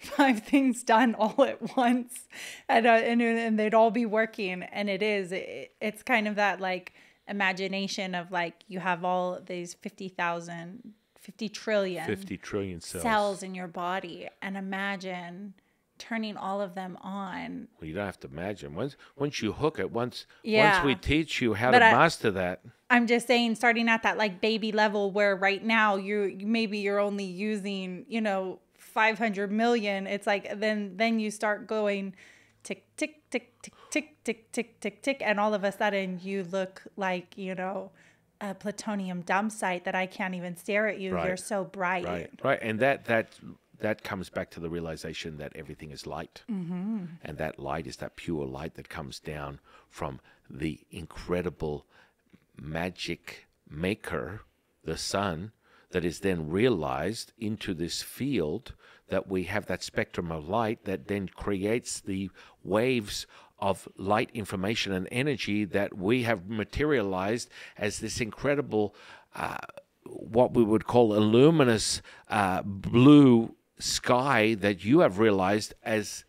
five things done all at once, and uh, and and they'd all be working. And it is, it, it's kind of that like imagination of like you have all these 50,000, 50 trillion 50 trillion cells. cells in your body, and imagine turning all of them on Well, you don't have to imagine. Once once you hook it, once Yeah. once we teach you how But to I- master that, I'm just saying, starting at that like baby level where right now you maybe you're only using you know 500 million. It's like then then you start going tick tick tick tick tick tick tick tick tick, and all of a sudden you look like you know a plutonium dump site that I can't even stare at you. You're so bright. right, right, and that that that comes back to the realization that everything is light, mm-hmm. and that light is that pure light that comes down from the incredible magic maker, the sun, that is then realized into this field that we have that spectrum of light that then creates the waves of light information and energy that we have materialized as this incredible uh, what we would call a luminous uh, blue sky that you have realized as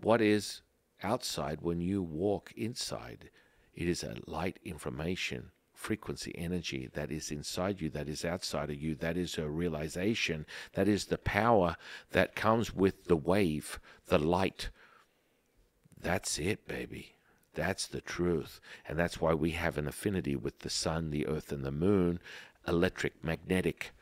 what is outside when you walk inside. It is a light information frequency energy that is inside you, that is outside of you, that is a realization, that is the power that comes with the wave, the light. That's it, baby. That's the truth. And that's why we have an affinity with the sun, the earth, and the moon, electric, magnetic,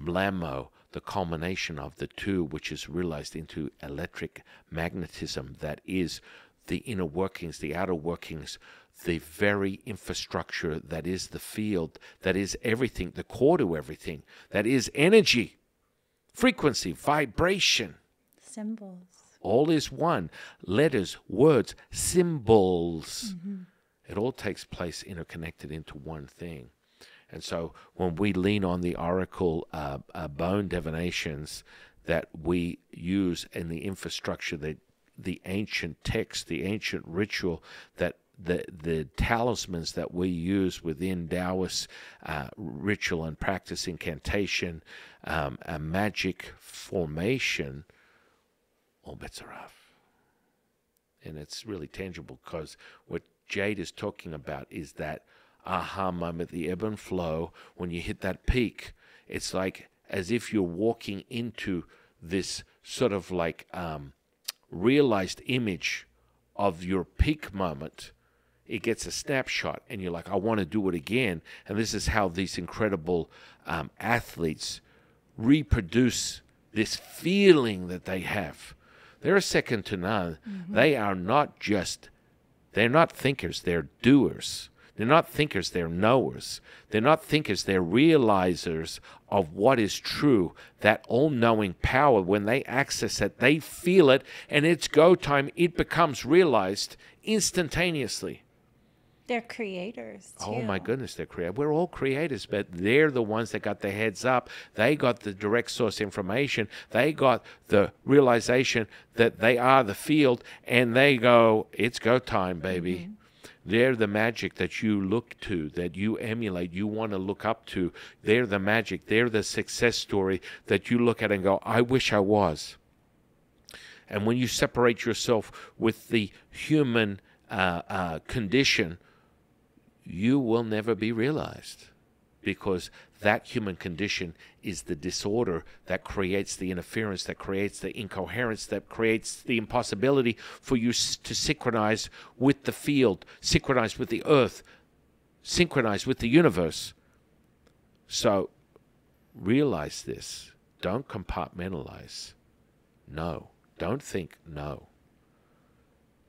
blammo, the culmination of the two, which is realized into electric magnetism that is the inner workings, the outer workings, the very infrastructure that is the field, that is everything, the core to everything, that is energy, frequency, vibration. Symbols. All is one. Letters, words, symbols. Mm-hmm. It all takes place interconnected into one thing. And so when we lean on the oracle uh, uh, bone divinations that we use in the infrastructure that the ancient text, the ancient ritual that the the talismans that we use within Taoist uh, ritual and practice incantation, um, a magic formation, all bets are off. And it's really tangible because what Jade is talking about is that aha moment, the ebb and flow. When you hit that peak, it's like as if you're walking into this sort of like um, realized image of your peak moment. It gets a snapshot and you're like i want to do it again. And this is how these incredible um, athletes reproduce this feeling that they have. They're second to none. Mm-hmm. they are not just they're not thinkers they're doers they're not thinkers, they're knowers. They're not thinkers, they're realizers of what is true. That all knowing power, when they access it, they feel it, and it's go time. It becomes realized instantaneously. They're creators. Too. Oh my goodness, they're creators. We're all creators, but they're the ones that got their heads up. They got the direct source information. They got the realization that they are the field, and they go, "It's go time, baby." Mm-hmm. They're the magic that you look to, that you emulate, you want to look up to. They're the magic. They're the success story that you look at and go, I wish I was. And when you separate yourself with the human uh, uh, condition, you will never be realized because that human condition is the disorder that creates the interference, that creates the incoherence, that creates the impossibility for you to synchronize with the field, synchronize with the earth, synchronize with the universe. So realize this. Don't compartmentalize. No. Don't think no.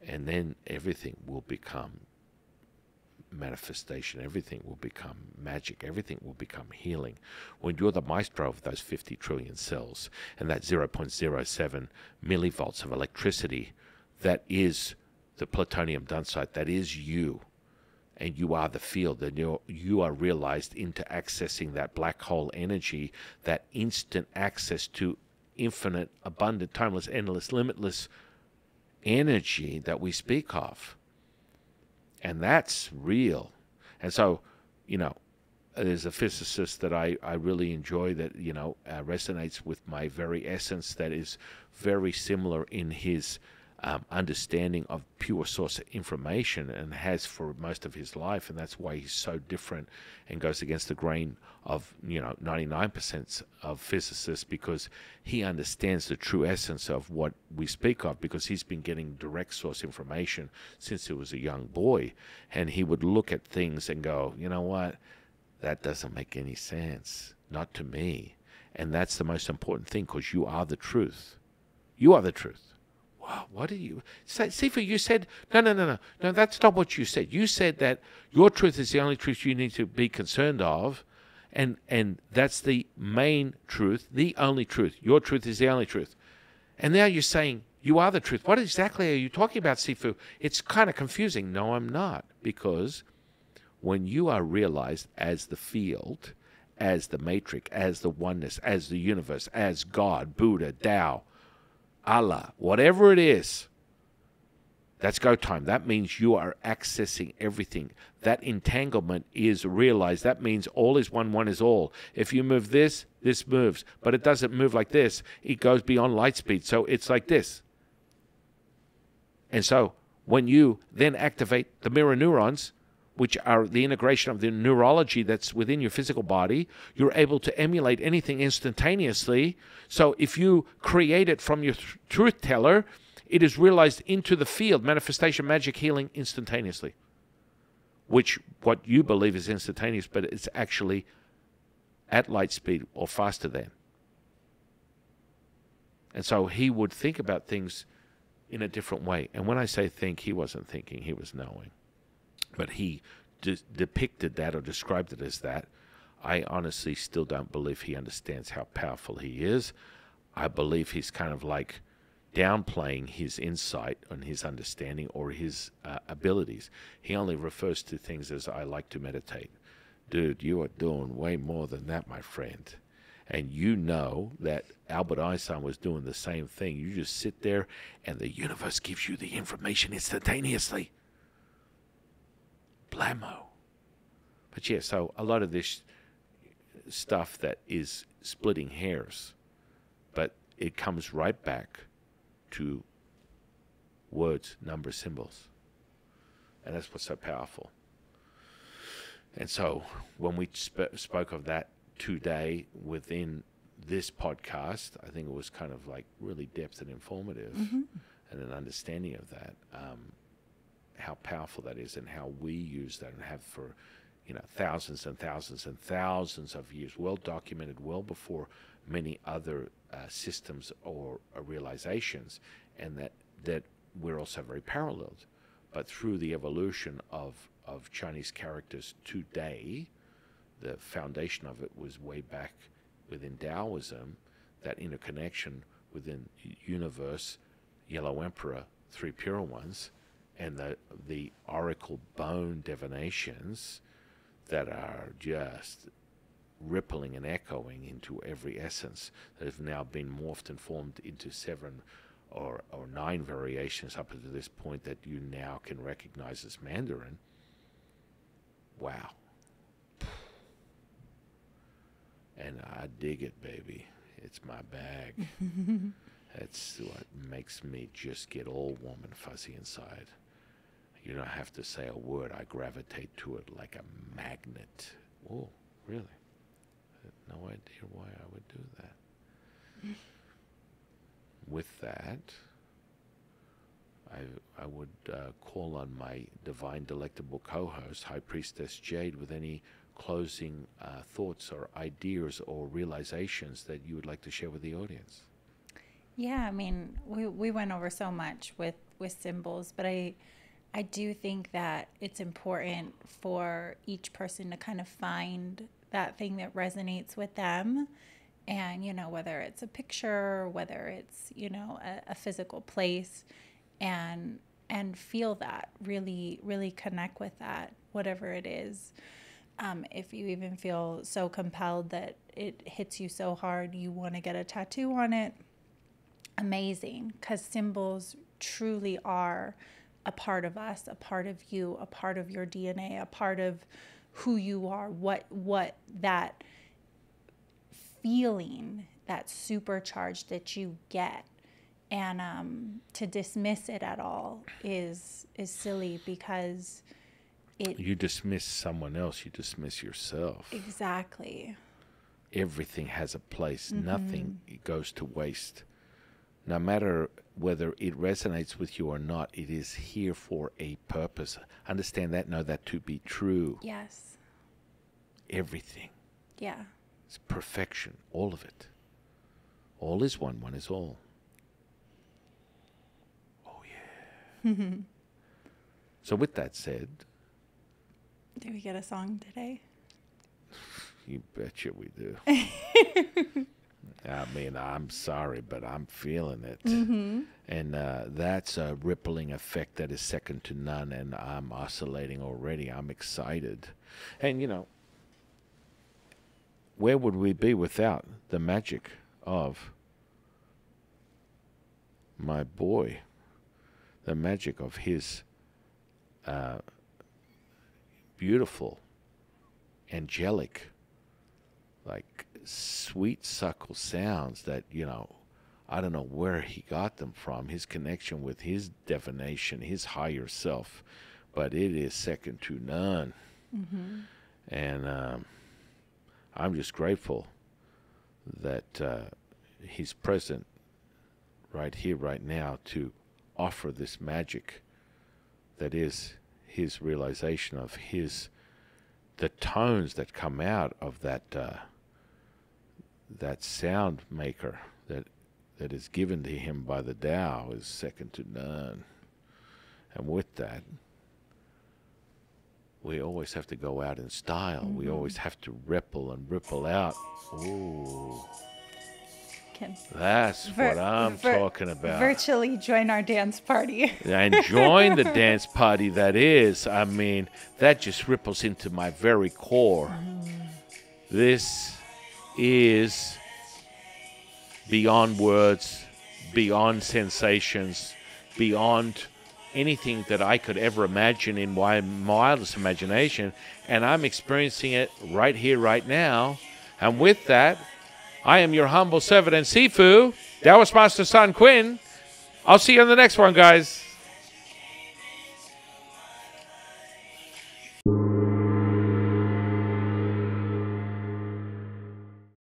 And then everything will become manifestation. Everything will become magic. Everything will become healing. When you're the maestro of those 50 trillion cells and that 0.07 millivolts of electricity, that is the plutonium dunsite, that is you. And you are the field, and you you are realized into accessing that black hole energy, that instant access to infinite, abundant, timeless, endless, limitless energy that we speak of and that's real. And so, you know, there's a physicist that I, I really enjoy that, you know, uh, resonates with my very essence that is very similar in his um, understanding of pure source information and has for most of his life, and that's why he's so different and goes against the grain of you know 99% of physicists because he understands the true essence of what we speak of because he's been getting direct source information since he was a young boy, and he would look at things and go, you know what, that doesn't make any sense, not to me, and that's the most important thing because you are the truth. You are the truth wow, what did you say? Sifu, you said, no, no, no, no, no, that's not what you said. You said that your truth is the only truth you need to be concerned of. And, and that's the main truth, the only truth. Your truth is the only truth. And now you're saying you are the truth. What exactly are you talking about, Sifu? It's kind of confusing. No, I'm not. Because when you are realized as the field, as the matrix, as the oneness, as the universe, as God, Buddha, Tao, Allah, whatever it is, that's go time. That means you are accessing everything. That entanglement is realized. That means all is one, one is all. If you move this, this moves. But it doesn't move like this, it goes beyond light speed. So it's like this. And so when you then activate the mirror neurons, which are the integration of the neurology that's within your physical body, you're able to emulate anything instantaneously. So if you create it from your th- truth teller, it is realized into the field, manifestation, magic, healing instantaneously. Which what you believe is instantaneous, but it's actually at light speed or faster than. And so he would think about things in a different way. And when I say think, he wasn't thinking, he was knowing. But he de- depicted that or described it as that. I honestly still don't believe he understands how powerful he is. I believe he's kind of like downplaying his insight and his understanding or his uh, abilities. He only refers to things as I like to meditate. Dude, you are doing way more than that, my friend. And you know that Albert Einstein was doing the same thing. You just sit there and the universe gives you the information instantaneously. Blammo. But yeah, so a lot of this stuff that is splitting hairs, but it comes right back to words, numbers, symbols. And that's what's so powerful. And so when we sp- spoke of that today within this podcast, I think it was kind of like really depth and informative Mm-hmm. and an understanding of that, um, how powerful that is and how we use that and have for, you know, thousands and thousands and thousands of years, well documented, well before many other uh, systems or uh, realizations, and that that we're also very paralleled. But through the evolution of of Chinese characters today, the foundation of it was way back within Taoism, that interconnection within universe, Yellow Emperor, three pure ones, and the the oracle bone divinations that are just rippling and echoing into every essence that have now been morphed and formed into seven or, or nine variations up to this point that you now can recognize as Mandarin. Wow. And I dig it, baby. It's my bag. That's what makes me just get all warm and fuzzy inside. You don't have to say a word. I gravitate to it like a magnet. Oh, really? No idea why I would do that. With that, I, I would uh, call on my divine, delectable co host, High Priestess Jade, with any closing uh, thoughts or ideas or realizations that you would like to share with the audience. Yeah, I mean, we we went over so much with with symbols, but I I do think that it's important for each person to kind of find that thing that resonates with them. And, you know, whether it's a picture, whether it's, you know, a, a physical place and and feel that really really connect with that whatever it is um, if you even feel so compelled that it hits you so hard you want to get a tattoo on it amazing because symbols truly are a part of us, a part of you, a part of your DNA, a part of who you are, what what that feeling, that supercharge that you get. And um, to dismiss it at all is is silly because it You dismiss someone else, you dismiss yourself. exactly Everything has a place, Mm-hmm. nothing goes to waste. No matter whether it resonates with you or not, it is here for a purpose. Understand that, know that to be true. yes Everything. yeah It's perfection, all of it. All is one, one is all. Oh, yeah. so, with that said, did we get a song today you betcha we do. I mean, I'm sorry, but I'm feeling it. And uh, that's a rippling effect that is second to none, and I'm oscillating already. I'm excited. And, you know, where would we be without the magic of my boy? The magic of his uh, beautiful, angelic, like sweet suckle sounds that, you know, I don't know where he got them from, his connection with his divination, his higher self, but it is second to none. Mm-hmm. And um, I'm just grateful that uh, he's present right here, right now, to offer this magic that is his realization of his the tones that come out of that uh, that sound maker that that is given to him by the Tao is second to none. And with that, we always have to go out in style. Mm-hmm. We always have to ripple and ripple out. Ooh. Can That's vir- what I'm vir- talking about. Virtually join our dance party. and join the dance party that is. I mean, that just ripples into my very core. Mm. This is beyond words, beyond sensations, beyond anything that I could ever imagine in my wildest imagination. And I'm experiencing it right here, right now. And with that, I am your humble servant and Sifu, Taoist Master San Qing. I'll see you on the next one, guys.